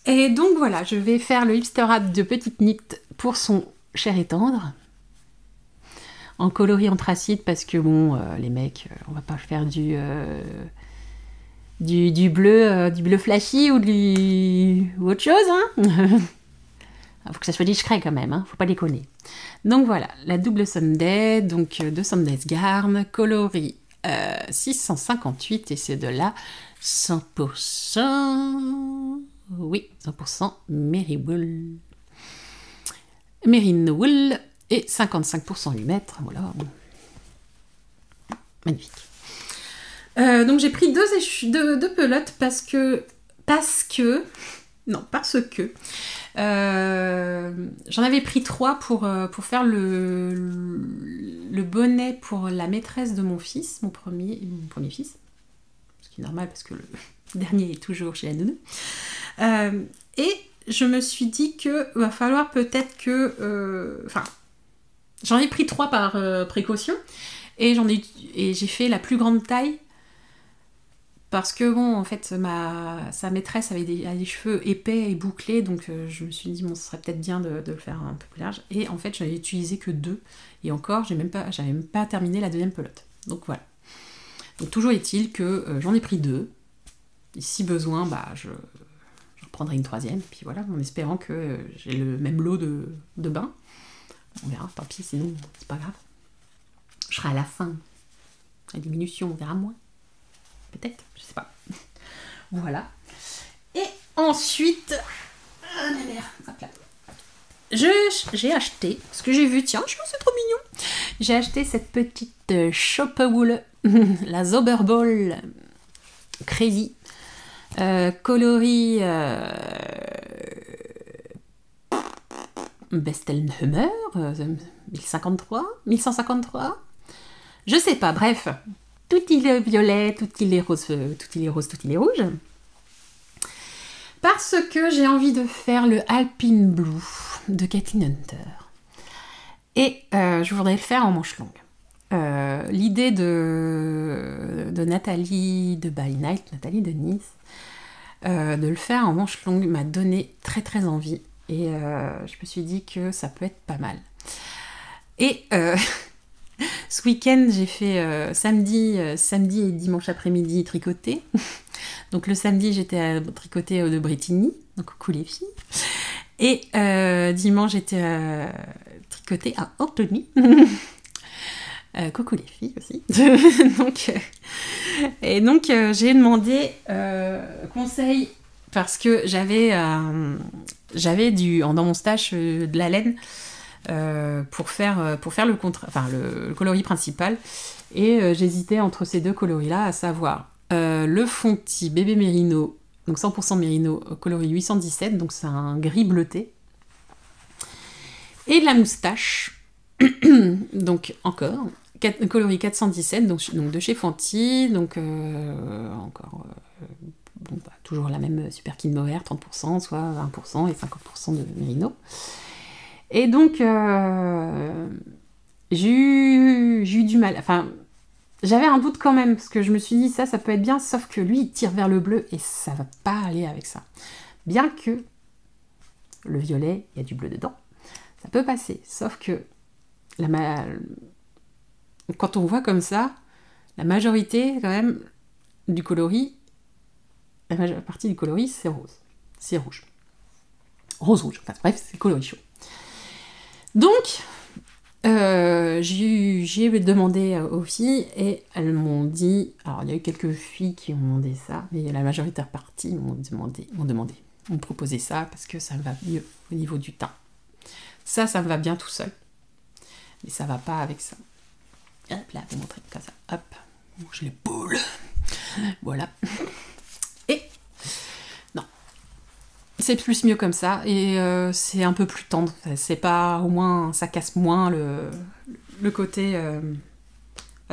Speaker 1: Et donc voilà, je vais faire le hipster hat de Petite Nict pour son cher et tendre. En coloris anthracite parce que bon, les mecs, on va pas faire du du, bleu, euh, du bleu flashy ou, du, ou autre chose. Hein faut que ça soit discret quand même, hein faut pas déconner. Donc voilà, la double Sunday, donc de Sundays Garn, coloris 658 euh, et c'est de la 100%, oui, 100% Merry Wool. Merino Wool et 55% 8 mètres, voilà. Magnifique. Euh, donc j'ai pris deux, pelotes parce que. Parce que. Non, parce que. Euh, j'en avais pris trois pour, euh, pour faire le, le, bonnet pour la maîtresse de mon fils, mon premier, mon premier fils. Ce qui est normal parce que le dernier est toujours chez la nounou. et je me suis dit que va falloir peut-être que. Enfin, j'en ai pris trois par précaution. Et j'en ai et j'ai fait la plus grande taille parce que bon, en fait, ma, sa maîtresse avait des, cheveux épais et bouclés, donc euh, je me suis dit, bon, ce serait peut-être bien de, le faire un peu plus large. Et en fait, j'en ai utilisé que deux. Et encore, j'ai même même pas terminé la deuxième pelote. Donc voilà. Donc toujours est-il que euh, j'en ai pris deux. Si besoin, bah, je, je reprendrai une troisième. Puis voilà, en espérant que euh, j'ai le même lot de, de bains. On verra, tant pis, sinon, c'est pas grave. Je serai à la fin. La diminution, on verra moins. Peut-être, je sais pas. voilà. Et ensuite, j'ai acheté, ce que j'ai vu, tiens, je c'est trop mignon. J'ai acheté cette petite euh, wool, la Zoberball Crazy, euh, coloris euh, Bestelnhummer, 1053, euh, 1153. Je sais pas, bref, tout il est violet, tout il est rose, tout il est rose, tout il est rouge. Parce que j'ai envie de faire le Alpine Blue de Kathleen Hunter. Et euh, je voudrais le faire en manche longue. Euh, l'idée de, Nathalie de By Night, Nathalie de Nice, euh, de le faire en manche longue m'a donné très très envie. Et je me suis dit que ça peut être pas mal. Et ce week-end, j'ai fait samedi, samedi et dimanche après-midi tricoter. Donc le samedi, j'étais à tricoter de Bretigny, donc coucou les filles. Et dimanche, j'étais à tricoter à Anthony. Euh, coucou les filles aussi. donc, euh, et donc euh, j'ai demandé conseil parce que j'avais j'avais du dans mon stage de la laine pour faire pour faire le enfin le, coloris principal et j'hésitais entre ces deux coloris là à savoir le Fonti bébé mérino donc 100% mérino coloris 817 donc c'est un gris bleuté et la moustache donc encore coloris 417, donc, donc, de chez Fenty, donc euh, encore euh, bah, toujours la même Super Kid Mohair, 30%, soit 20% et 50% de Merino. Et donc euh, j'ai eu, du mal, enfin j'avais un doute quand même, parce que je me suis dit ça, ça peut être bien, sauf que lui il tire vers le bleu et ça va pas aller avec ça. Bien que le violet, il y a du bleu dedans, ça peut passer, sauf que quand on voit comme ça, la majorité, quand même, du coloris, la majeure partie du coloris, c'est rose. C'est rouge. Rose-rouge. Enfin, bref, c'est coloris chaud. Donc, euh, j'ai demandé aux filles et elles m'ont dit. Alors, il y a eu quelques filles qui ont demandé ça, mais la majorité partie m'ont demandé, m'ont demandé, m'ont proposé ça parce que ça me va mieux au niveau du teint. Ça, ça me va bien tout seul, mais ça va pas avec ça. Hop là, vous montrer comme ça. Hop, j'ai les boules. Voilà. Et non, c'est plus mieux comme ça et euh, c'est un peu plus tendre. C'est pas au moins ça casse moins le, le côté. Euh,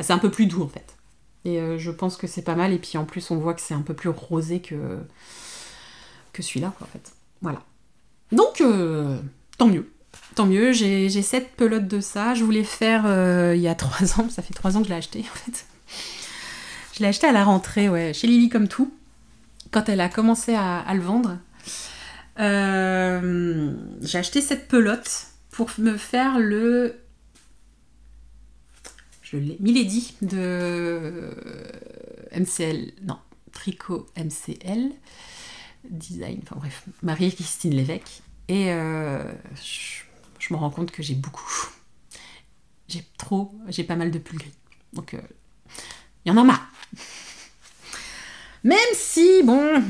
Speaker 1: c'est un peu plus doux en fait. Et euh, je pense que c'est pas mal. Et puis en plus on voit que c'est un peu plus rosé que que celui-là en fait. Voilà. Donc tant mieux tant mieux, j'ai cette pelote de ça. Je voulais faire il y a trois ans, ça fait trois ans que je l'ai acheté en fait. Je l'ai acheté à la rentrée, ouais, chez Lily comme tout, quand elle a commencé à, le vendre. Euh, j'ai acheté cette pelote pour me faire le. Je l'ai. Milady de MCL. Non, Tricot MCL. Design, enfin bref, Marie-Christine Lévesque. Et euh, je me rends compte que j'ai beaucoup. J'ai trop, j'ai pas mal de pulls gris. Donc, euh, il y en a marre. Même si, bon,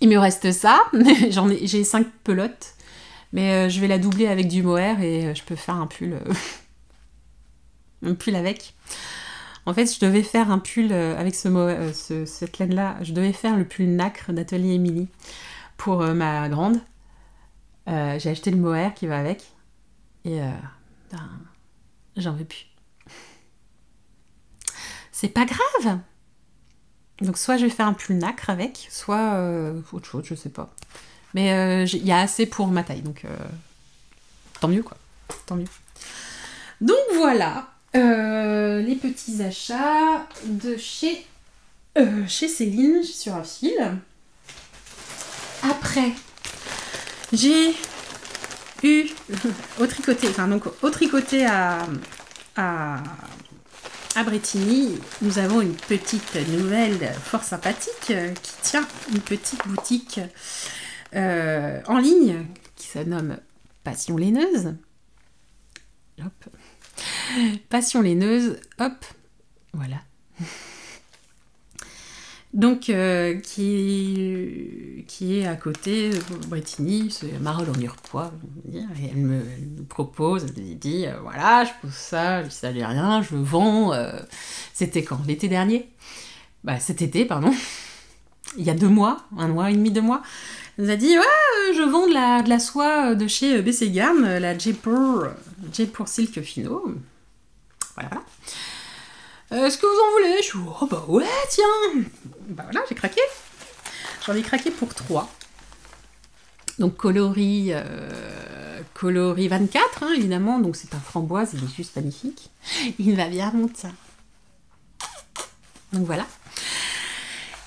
Speaker 1: il me reste ça. J'en ai, j'ai 5 pelotes. Mais euh, je vais la doubler avec du mohair et euh, je peux faire un pull. un pull avec. En fait, je devais faire un pull avec ce, cette laine-là. Je devais faire le pull nacre d'Atelier Émilie pour ma grande. Euh, j'ai acheté le mohair qui va avec. Et euh, ben, j'en veux plus. C'est pas grave. Donc soit je vais faire un pull nacre avec, soit euh, autre chose, je sais pas. Mais il y a assez pour ma taille, donc tant mieux quoi. Tant mieux. Donc voilà les petits achats de chez, chez Céline sur un fil. Après, j'ai eu au tricoté, enfin donc au tricoté à, à Bretigny, nous avons une petite nouvelle fort sympathique qui tient une petite boutique euh, en ligne qui se nomme Passion Laineuse. Hop. Passion Laineuse, hop, voilà donc euh, qui, qui est à côté de Bretigny, c'est Marole en Urpois, et elle me, propose, elle me dit, euh, voilà, je pose ça, je sais rien, je vends, euh, c'était quand? L'été dernier? Bah cet été, pardon, il y a deux mois, un mois et demi, deux mois, elle nous a dit, ouais, je vends de la, de la soie de chez BC Garn, la Jaipur, Jaipur Silk Fino, voilà. Est-ce que vous en voulez? Je suis, oh bah ouais, tiens Bah voilà, j'ai craqué. J'en ai craqué pour 3. Donc coloris, euh, coloris 24, hein, évidemment. Donc c'est un framboise, il est juste magnifique. Il va bien mon ça. Donc voilà.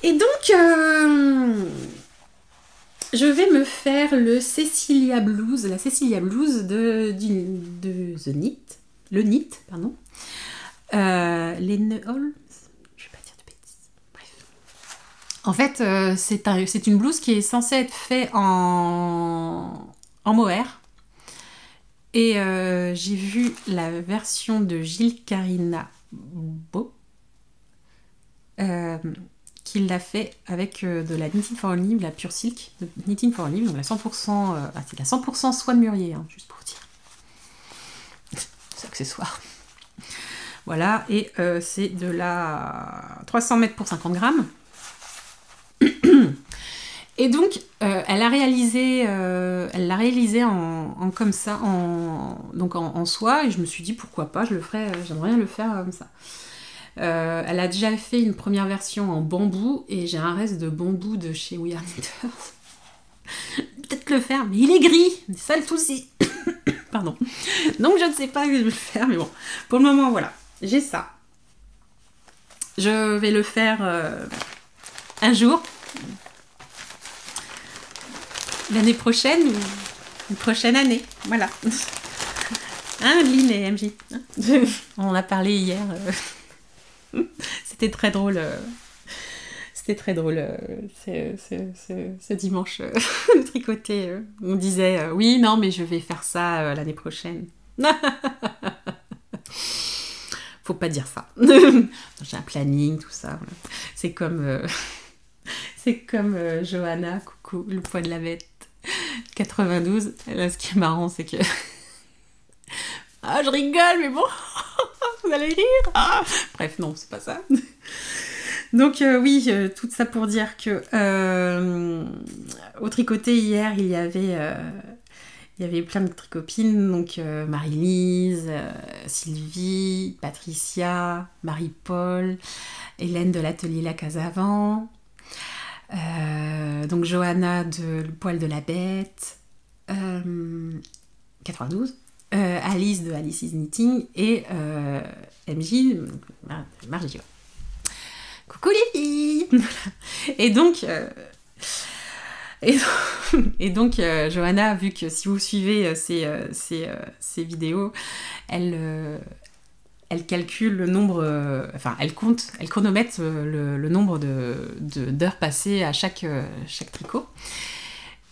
Speaker 1: Et donc, euh, je vais me faire le Cecilia Blues, la Cecilia Blues de, de The Knit, le Knit, pardon. Euh, les Holmes, je vais pas dire de bêtises. Bref. En fait, euh, c'est une blouse qui est censée être faite en, en mohair. Et euh, j'ai vu la version de Gilles Carina Beau qu'il l'a fait avec de la Knitting for Olive, la pure silk de Knitting for Olive, donc la 100%, ah, la 100% soie de mûrier, hein, juste pour dire. c'est accessoire. Voilà, et euh, c'est de la 300 mètres pour 50 grammes. Et donc, euh, elle a réalisé, euh, elle l'a réalisé en, comme ça, en, donc en, soie, et je me suis dit pourquoi pas, je le ferais, j'aimerais bien le faire comme ça. elle a déjà fait une première version en bambou, et j'ai un reste de bambou de chez We Are Peut-être le faire, mais il est gris, c'est ça le souci. Pardon. Donc je ne sais pas que je vais le faire, mais bon, pour le moment, voilà j'ai ça. Je vais le faire euh, un jour. L'année prochaine ou une prochaine année. Voilà. Hein, Lynn et MJ On a parlé hier. Euh, c'était très drôle. Euh, c'était très drôle ce dimanche tricoté. On disait oui, non, mais je vais faire ça l'année prochaine. Faut pas dire ça. J'ai un planning, tout ça. C'est comme, euh, c'est comme euh, Johanna, coucou, le poids de la bête, 92. là, ce qui est marrant, c'est que. ah, je rigole, mais bon, vous allez rire. Bref, non, c'est pas ça. Donc euh, oui, tout ça pour dire que au tricoté hier, il y avait il y avait plein de tricopines, donc euh, Marie-Lise, euh, Sylvie, Patricia, Marie-Paul, Hélène de l'atelier La Casavant, euh, donc Johanna de Le Poil de la Bête, 92, Alice de Alice is Knitting et MJ, Margie. Coucou les filles Et donc, et, donc, euh, Johanna, vu que si vous suivez euh, ces, euh, ces, vidéos, elle, elle calcule le nombre, enfin, elle compte, elle chronomètre le, nombre d'heures de, passées à chaque, chaque tricot.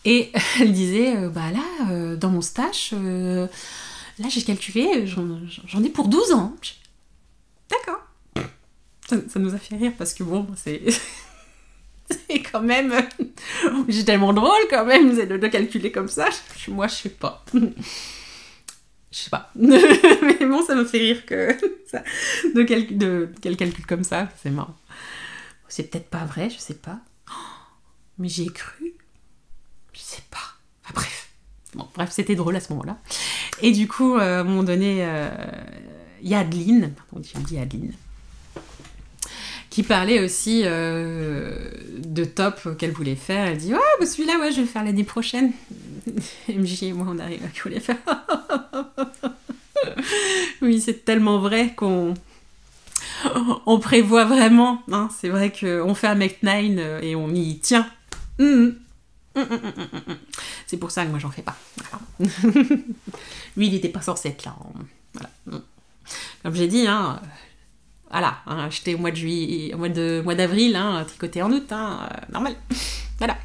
Speaker 1: Et elle disait, bah là, dans mon stage, là j'ai calculé, j'en ai pour 12 ans. D'accord. ça, nous a fait rire parce que bon, c'est c'est quand même. J'ai tellement drôle quand même de, calculer comme ça. Moi, je sais pas. Je sais pas. Mais bon, ça me fait rire que. Ça, de, de qu'elle calcule comme ça. C'est marrant. C'est peut-être pas vrai, je sais pas. Mais j'y ai cru. Je sais pas. bref. Bon, bref, c'était drôle à ce moment-là. Et du coup, euh, à un moment donné, euh, il y a Adeline. Pardon, je dis Adeline qui parlait aussi euh, de top qu'elle voulait faire. Elle dit Ouais, bah celui-là, ouais, je vais le faire l'année prochaine. MJ et moi, on arrive à les faire. oui, c'est tellement vrai qu'on on prévoit vraiment. Hein. C'est vrai qu'on fait un Nine euh, et on y tient. Hum, hum, hum, c'est pour ça que moi, j'en fais pas. Lui, il n'était pas censé être là. Voilà. Comme j'ai dit, hein, voilà, hein, acheté au mois de juillet, au mois de mois d'avril, hein, tricoté en août, hein, euh, normal. Voilà.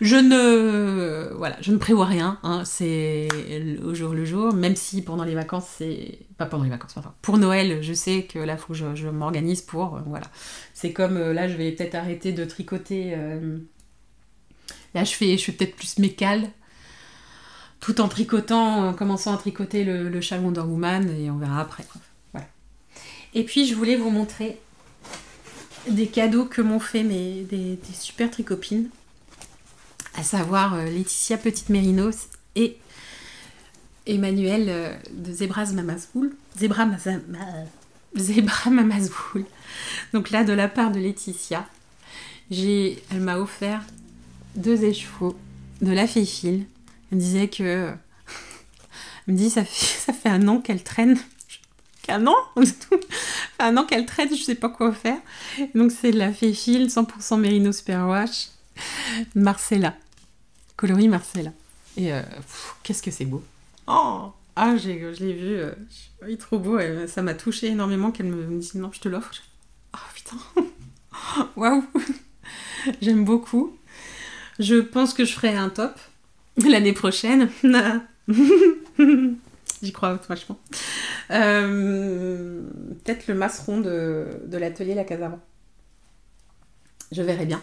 Speaker 1: Je, ne voilà, je ne prévois rien, hein, c'est au jour le jour, même si pendant les vacances, c'est pas pendant les vacances, enfin, pour Noël, je sais que là, faut que je, m'organise pour, euh, voilà. C'est comme euh, là, je vais peut-être arrêter de tricoter. là, je fais, je peut-être plus mécal tout en tricotant, en commençant à tricoter le, le chat Wonder Woman et on verra après. Voilà. Et puis je voulais vous montrer des cadeaux que m'ont fait mes, super tricopines, à savoir euh, Laetitia Petite Mérinos et Emmanuel euh, de Zebras Mamazboul. Zebra, Zebra Mamazboul. Donc là, de la part de Laetitia, elle m'a offert deux écheveaux de la fille elle me disait que. Elle me dit, ça fait, ça fait un an qu'elle traîne. qu'un an? un an qu'elle traite, je sais pas quoi faire. Donc c'est de la Féfil 100% Merino Superwash Marcella. Coloris Marcella. Et euh, qu'est-ce que c'est beau. Oh ah, je l'ai vu, euh, est trop beau, ça m'a touché énormément qu'elle me, dise non, je te l'offre. Oh putain, waouh, j'aime beaucoup. Je pense que je ferai un top l'année prochaine. J'y crois franchement. Euh, peut-être le masseron de, de l'atelier La Casava. Je verrai bien.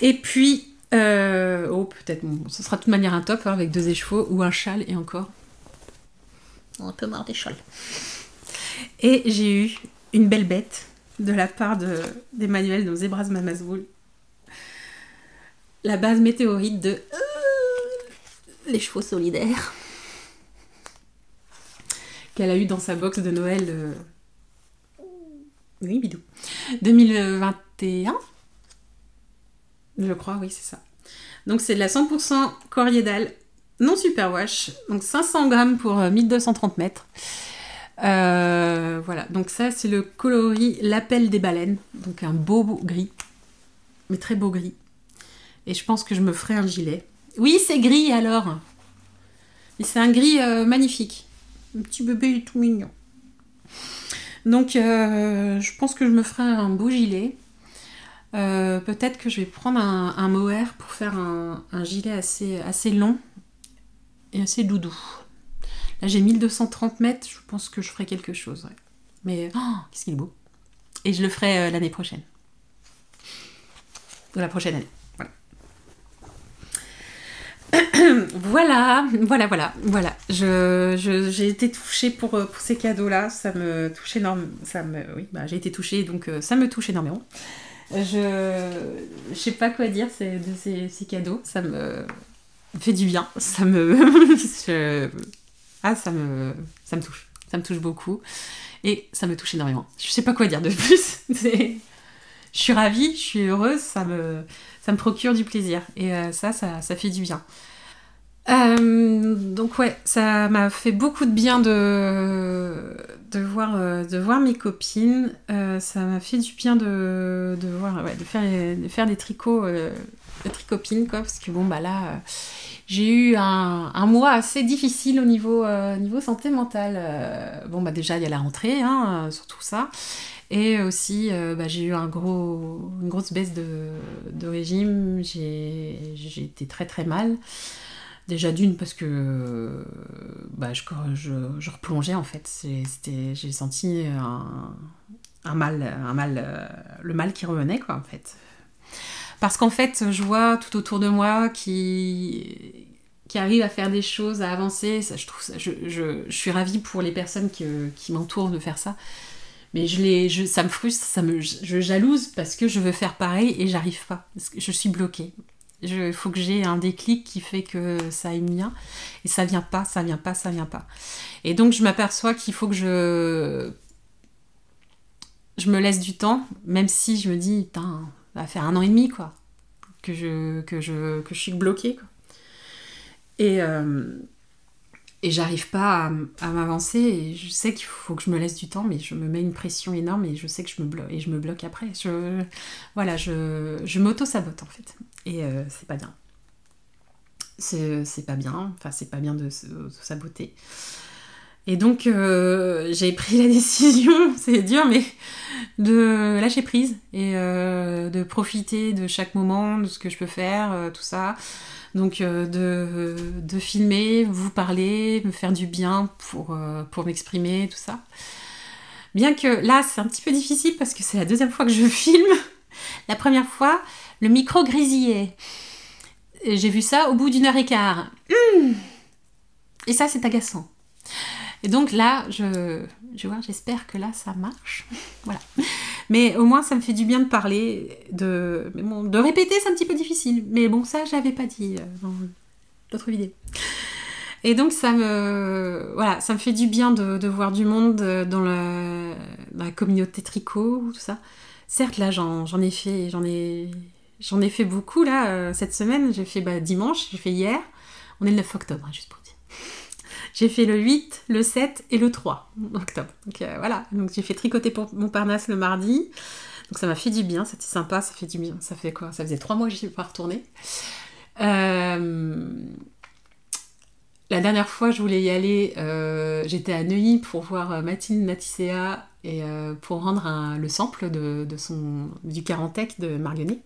Speaker 1: Et puis, euh, oh, peut-être, ce sera de toute manière un top hein, avec deux écheveaux ou un châle et encore. On peut voir des châles. Et j'ai eu une belle bête de la part d'Emmanuel de, Zebras Mamazwool. La base météorite de euh, les chevaux solidaires qu'elle a eu dans sa box de Noël. Euh, oui, bidou. 2021 je crois, oui, c'est ça. Donc c'est de la 100% coriédale non superwash. Donc 500 grammes pour 1230 euh, mètres. Voilà, donc ça c'est le coloris L'appel des baleines. Donc un beau, gris. Mais très beau gris. Et je pense que je me ferai un gilet. Oui, c'est gris alors. Et c'est un gris euh, magnifique. Un petit bébé tout mignon. Donc je pense que je me ferai un beau gilet. Euh, peut-être que je vais prendre un, mohair pour faire un, gilet assez, long et assez doudou. Là j'ai 1230 mètres, je pense que je ferai quelque chose. Mais oh, qu'est-ce qu'il est beau. Et je le ferai euh, l'année prochaine. Ou la prochaine année. Voilà. voilà, voilà, voilà, j'ai été touchée pour, euh, pour ces cadeaux-là. Ça me touche énormément. Oui, bah, j'ai été touchée, donc ça me touche énormément. Je ne sais pas quoi dire de ces, cadeaux. Ça me fait du bien. Ça me. Ah, ça me, ça me touche. Ça me touche beaucoup. Et ça me touche énormément. Je sais pas quoi dire de plus. je suis ravie, je suis heureuse, ça me, procure du plaisir. Et euh, ça, ça, ça, fait du bien. Euh, donc ouais, ça m'a fait beaucoup de bien de, de, voir, euh, mes copines. Ça m'a fait du bien de, de faire, de faire des tricots, de tricopines, quoi, parce que bon, bah là, j'ai eu un, un, mois assez difficile au niveau, niveau santé mentale. bon, bah déjà, il y a la rentrée, hein, surtout ça. Et aussi, bah, j'ai eu un gros, une grosse baisse de, de régime. J'ai été très très mal. Déjà d'une parce que bah, je, je, replongeais en fait. J'ai senti un, mal, un mal, euh, le mal qui revenait quoi en fait. Parce qu'en fait, je vois tout autour de moi qui, qui arrivent à faire des choses, à avancer. Ça, je, trouve je, je, je, suis ravie pour les personnes qui, qui m'entourent de faire ça. Mais je les, je, ça me frustre, ça me, je jalouse parce que je veux faire pareil et j'arrive pas. Je suis bloquée. Il faut que j'ai un déclic qui fait que ça aille bien. Et ça vient pas, ça vient pas, ça vient pas. Et donc je m'aperçois qu'il faut que je je me laisse du temps, même si je me dis, putain, ça va faire un an et demi, quoi, que je, que je, que je suis bloquée, quoi. Et, euh, et j'arrive pas à, m'avancer, et je sais qu'il faut que je me laisse du temps, mais je me mets une pression énorme, et je sais que je me bloque, et je me bloque après. Je, voilà, je, je m'auto-sabote, en fait et euh, c'est pas bien. C'est pas bien, enfin c'est pas bien de, se saboter. Et donc euh, j'ai pris la décision, c'est dur, mais de lâcher prise et euh, de profiter de chaque moment, de ce que je peux faire, tout ça. Donc de, de, filmer, vous parler, me faire du bien pour, pour m'exprimer, tout ça. Bien que là c'est un petit peu difficile parce que c'est la deuxième fois que je filme. La première fois, le micro grésillait. J'ai vu ça au bout d'une heure et quart. Et ça, c'est agaçant. Et donc là, je, je vois, j'espère que là, ça marche. voilà. Mais au moins, ça me fait du bien de parler, de, répéter, c'est un petit peu difficile. Mais bon, ça, j'avais pas dit euh, dans l'autre vidéo. Et donc, ça me, voilà, ça me fait du bien de, voir du monde dans la, dans la communauté tricot, tout ça. Certes, là, j'en ai fait, j'en ai, fait beaucoup là euh, cette semaine. J'ai fait bah, dimanche, j'ai fait hier. On est le 9 octobre, hein, juste pour. J'ai fait le 8, le 7 et le 3 octobre. Donc voilà, donc j'ai fait tricoter pour Montparnasse le mardi. Donc ça m'a fait du bien, c'était sympa, ça fait du bien. Ça fait quoi? Ça faisait trois mois que j'y suis pas retourner. Euh, la dernière fois, je voulais y aller, euh, j'étais à Neuilly pour voir euh, Mathilde Matissea et pour rendre le sample de, son, du Carantec de Marionnet.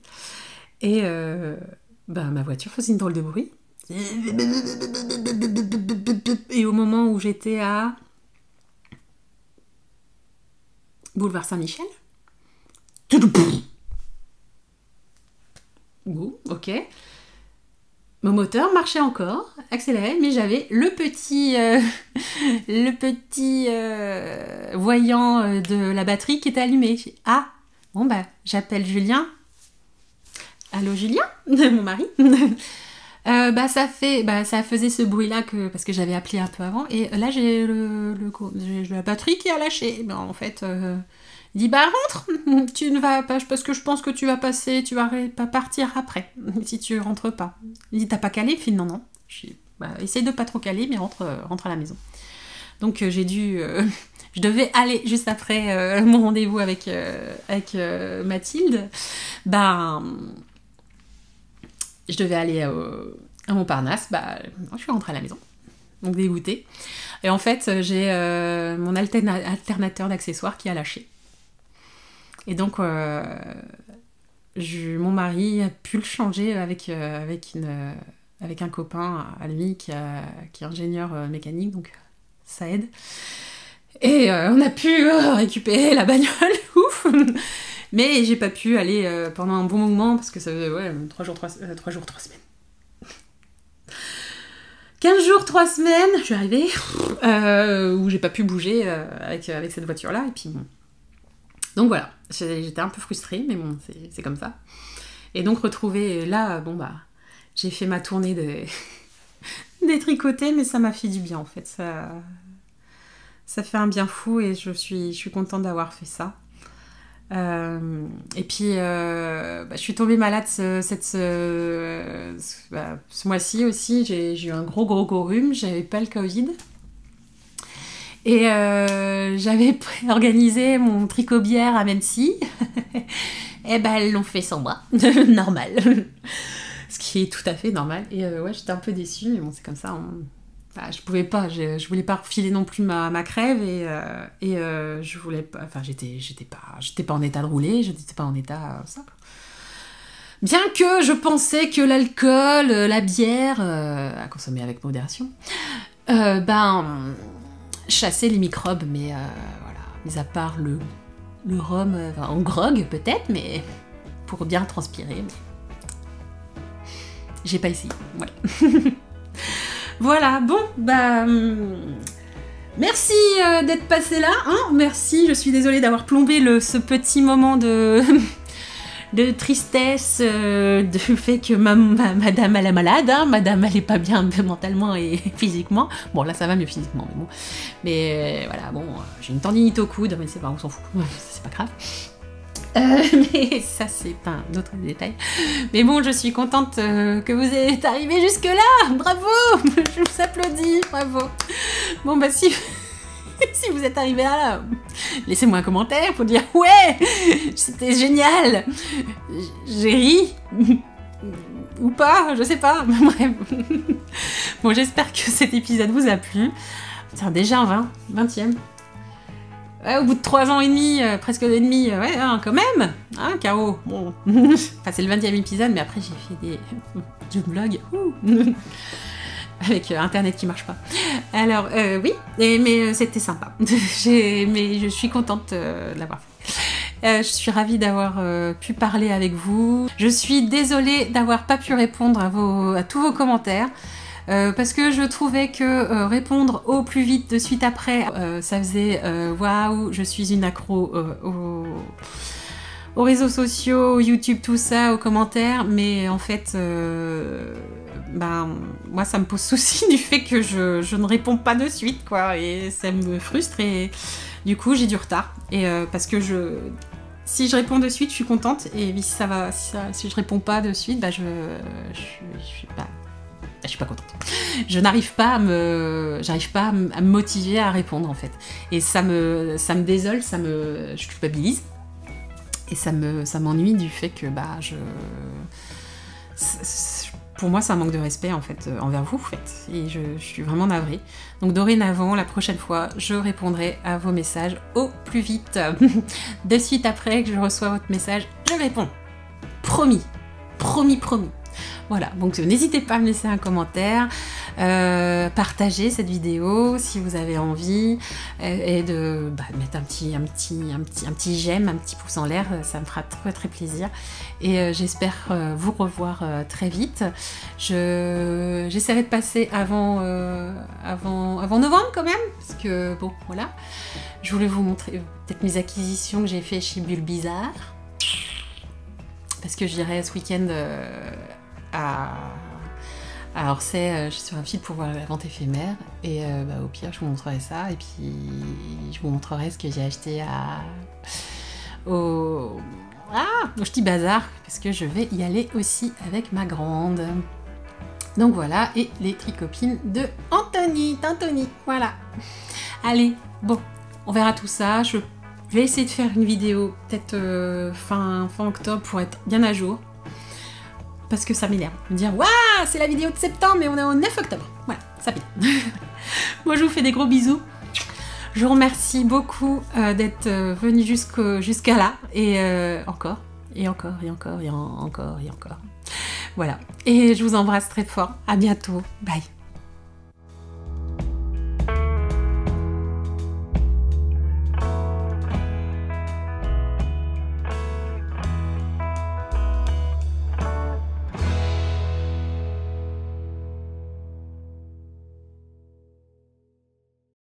Speaker 1: Et bah, ma voiture faisait une drôle de bruit. Et au moment où j'étais à Boulevard Saint-Michel, ok. Mon moteur marchait encore, accéléré, mais j'avais le petit, euh, le petit euh, voyant euh, de la batterie qui était allumé. Ah, bon bah, j'appelle Julien. Allô Julien, mon mari? Bah ça fait, bah ça faisait ce bruit-là que parce que j'avais appelé un peu avant et là j'ai le, la batterie qui a lâché. Ben, en fait, il dit bah rentre, tu ne vas pas parce que je pense que tu vas passer, tu vas pas partir après si tu rentres pas. Il dit t'as pas calé, fille non non. Je bah, essaye de pas trop caler mais rentre rentre à la maison. Donc euh, j'ai dû, euh, je devais aller juste après euh, mon rendez-vous avec avec Mathilde. Ben je devais aller à Montparnasse. Bah je suis rentrée à la maison. Donc dégoûtée. Et en fait, j'ai mon alternateur d'accessoires qui a lâché. Et donc, euh, mon mari a pu le changer avec, euh, euh, avec un copain à lui qui, qui est ingénieur mécanique, donc ça aide. Et on a pu récupérer la bagnole, ouf Mais j'ai pas pu aller pendant un bon moment parce que ça faisait ouais, 3 jours, 3, 3 jours, 3 semaines. 15 jours, 3 semaines, je suis arrivée, où j'ai pas pu bouger avec, avec cette voiture-là. Et puis bon, donc voilà, j'étais un peu frustrée, mais bon, c'est comme ça. Et donc retrouver là, bon bah, j'ai fait ma tournée des, des tricotés, mais ça m'a fait du bien en fait. Ça, ça fait un bien fou et je suis, je suis contente d'avoir fait ça. Euh, et puis, euh, bah, je suis tombée malade ce, bah, mois-ci aussi. J'ai eu un gros, gros, gros rhume. J'avais pas le Covid. Et euh, j'avais organisé mon tricot-bière à Mency. et ben elles l'ont fait sans moi. normal. Ce qui est tout à fait normal. Et euh, ouais, j'étais un peu déçue, mais bon, c'est comme ça. Je pouvais pas, je, je, voulais pas refiler non plus ma, ma crève et, euh, et je voulais pas, enfin j'étais, j'étais pas, j'étais pas en état de rouler, je n'étais pas en état simple. Bien que je pensais que l'alcool, la bière, à consommer avec modération, ben chasser les microbes, mais euh, voilà, mis à part le, le rhum euh, en grog peut-être, mais pour bien transpirer. Mais... J'ai pas essayé, voilà. voilà, bon, bah... Hum, merci euh, d'être passé là, hein merci, je suis désolée d'avoir plombé ce petit moment de... de tristesse euh, du fait que ma, madame elle est malade, hein, madame elle est pas bien mentalement et physiquement. Bon là ça va mieux physiquement, mais bon. Mais euh, voilà, bon, j'ai une tendinite au coude, mais c'est pas, on s'en fout, c'est pas grave. Euh, mais ça c'est un autre détail. Mais bon, je suis contente que vous êtes arrivé jusque là. Bravo, je vous applaudis, bravo. Bon bah si vous êtes arrivé là, laissez-moi un commentaire pour dire ouais, c'était génial. J'ai ri. Ou pas, je sais pas. Bref. Bon, j'espère que cet épisode vous a plu. Déjà un 20, 20e. Au bout de 3 ans et demi, euh, presque 2 et demi, euh, ouais, hein, quand même. Hein, Caro Bon. enfin, c'est le 20e épisode, mais après, j'ai fait des... du blog avec euh, Internet qui marche pas. Alors oui, mais c'était sympa. mais je suis contente de l'avoir fait. je suis ravie d'avoir pu parler avec vous. Je suis désolée d'avoir pas pu répondre à, vos, à tous vos commentaires. Parce que je trouvais que répondre au plus vite de suite après, ça faisait waouh, je suis une accro aux, aux, réseaux sociaux, YouTube, tout ça, aux commentaires, mais en fait, ben, moi ça me pose souci du fait que je, ne réponds pas de suite, quoi, et ça me frustre, et du coup j'ai du retard. Et euh, parce que je. Si je réponds de suite, je suis contente, et si ça va, si, je réponds pas de suite, bah je. Je, je, je, bah, je suis pas contente. Je n'arrive pas à me, j'arrive pas à me, motiver à répondre en fait. Et ça me, ça me désole, ça me, je culpabilise. Et ça me, ça m'ennuie du fait que bah je, pour moi c'est un manque de respect en fait euh, envers vous en fait. Et je, je suis vraiment navrée. Donc dorénavant, la prochaine fois, je répondrai à vos messages au plus vite. De suite après que je reçois votre message, je réponds. Promis. Promis, promis. Voilà, donc n'hésitez pas à me laisser un commentaire, euh, partagez cette vidéo si vous avez envie, euh, et de bah, mettre un petit, un, petit, un, petit, un petit j'aime, un petit pouce en l'air, euh, ça me fera très très plaisir. Et euh, j'espère vous revoir très vite. Je, j'essaierai de passer avant, novembre quand même, parce que bon, voilà. Je voulais vous montrer peut-être mes acquisitions que j'ai fait chez Bulle Bizarre. Parce que j'irai ce week-end à, à Orsay, euh, je suis sur un fil pour voir la vente éphémère. Et euh, bah, au pire, je vous montrerai ça. Et puis, je vous montrerai ce que j'ai acheté à, au, ah, au Ch'ti Bazar. Parce que je vais y aller aussi avec ma grande. Donc voilà, et les tricopines de Anthony, d'Anthony, voilà. Allez, bon, on verra tout ça. Je vais essayer de faire une vidéo peut-être euh, fin octobre pour être bien à jour. Parce que ça m'énerve. Me dire, waouh, c'est la vidéo de septembre, mais on est au 9 octobre. Voilà, ça pile. Moi, je vous fais des gros bisous. Je vous remercie beaucoup euh, d'être euh, venu jusqu'à là. Et euh, encore, et encore, et encore, et en- encore, et encore. Voilà. Et je vous embrasse très fort. À bientôt. Bye.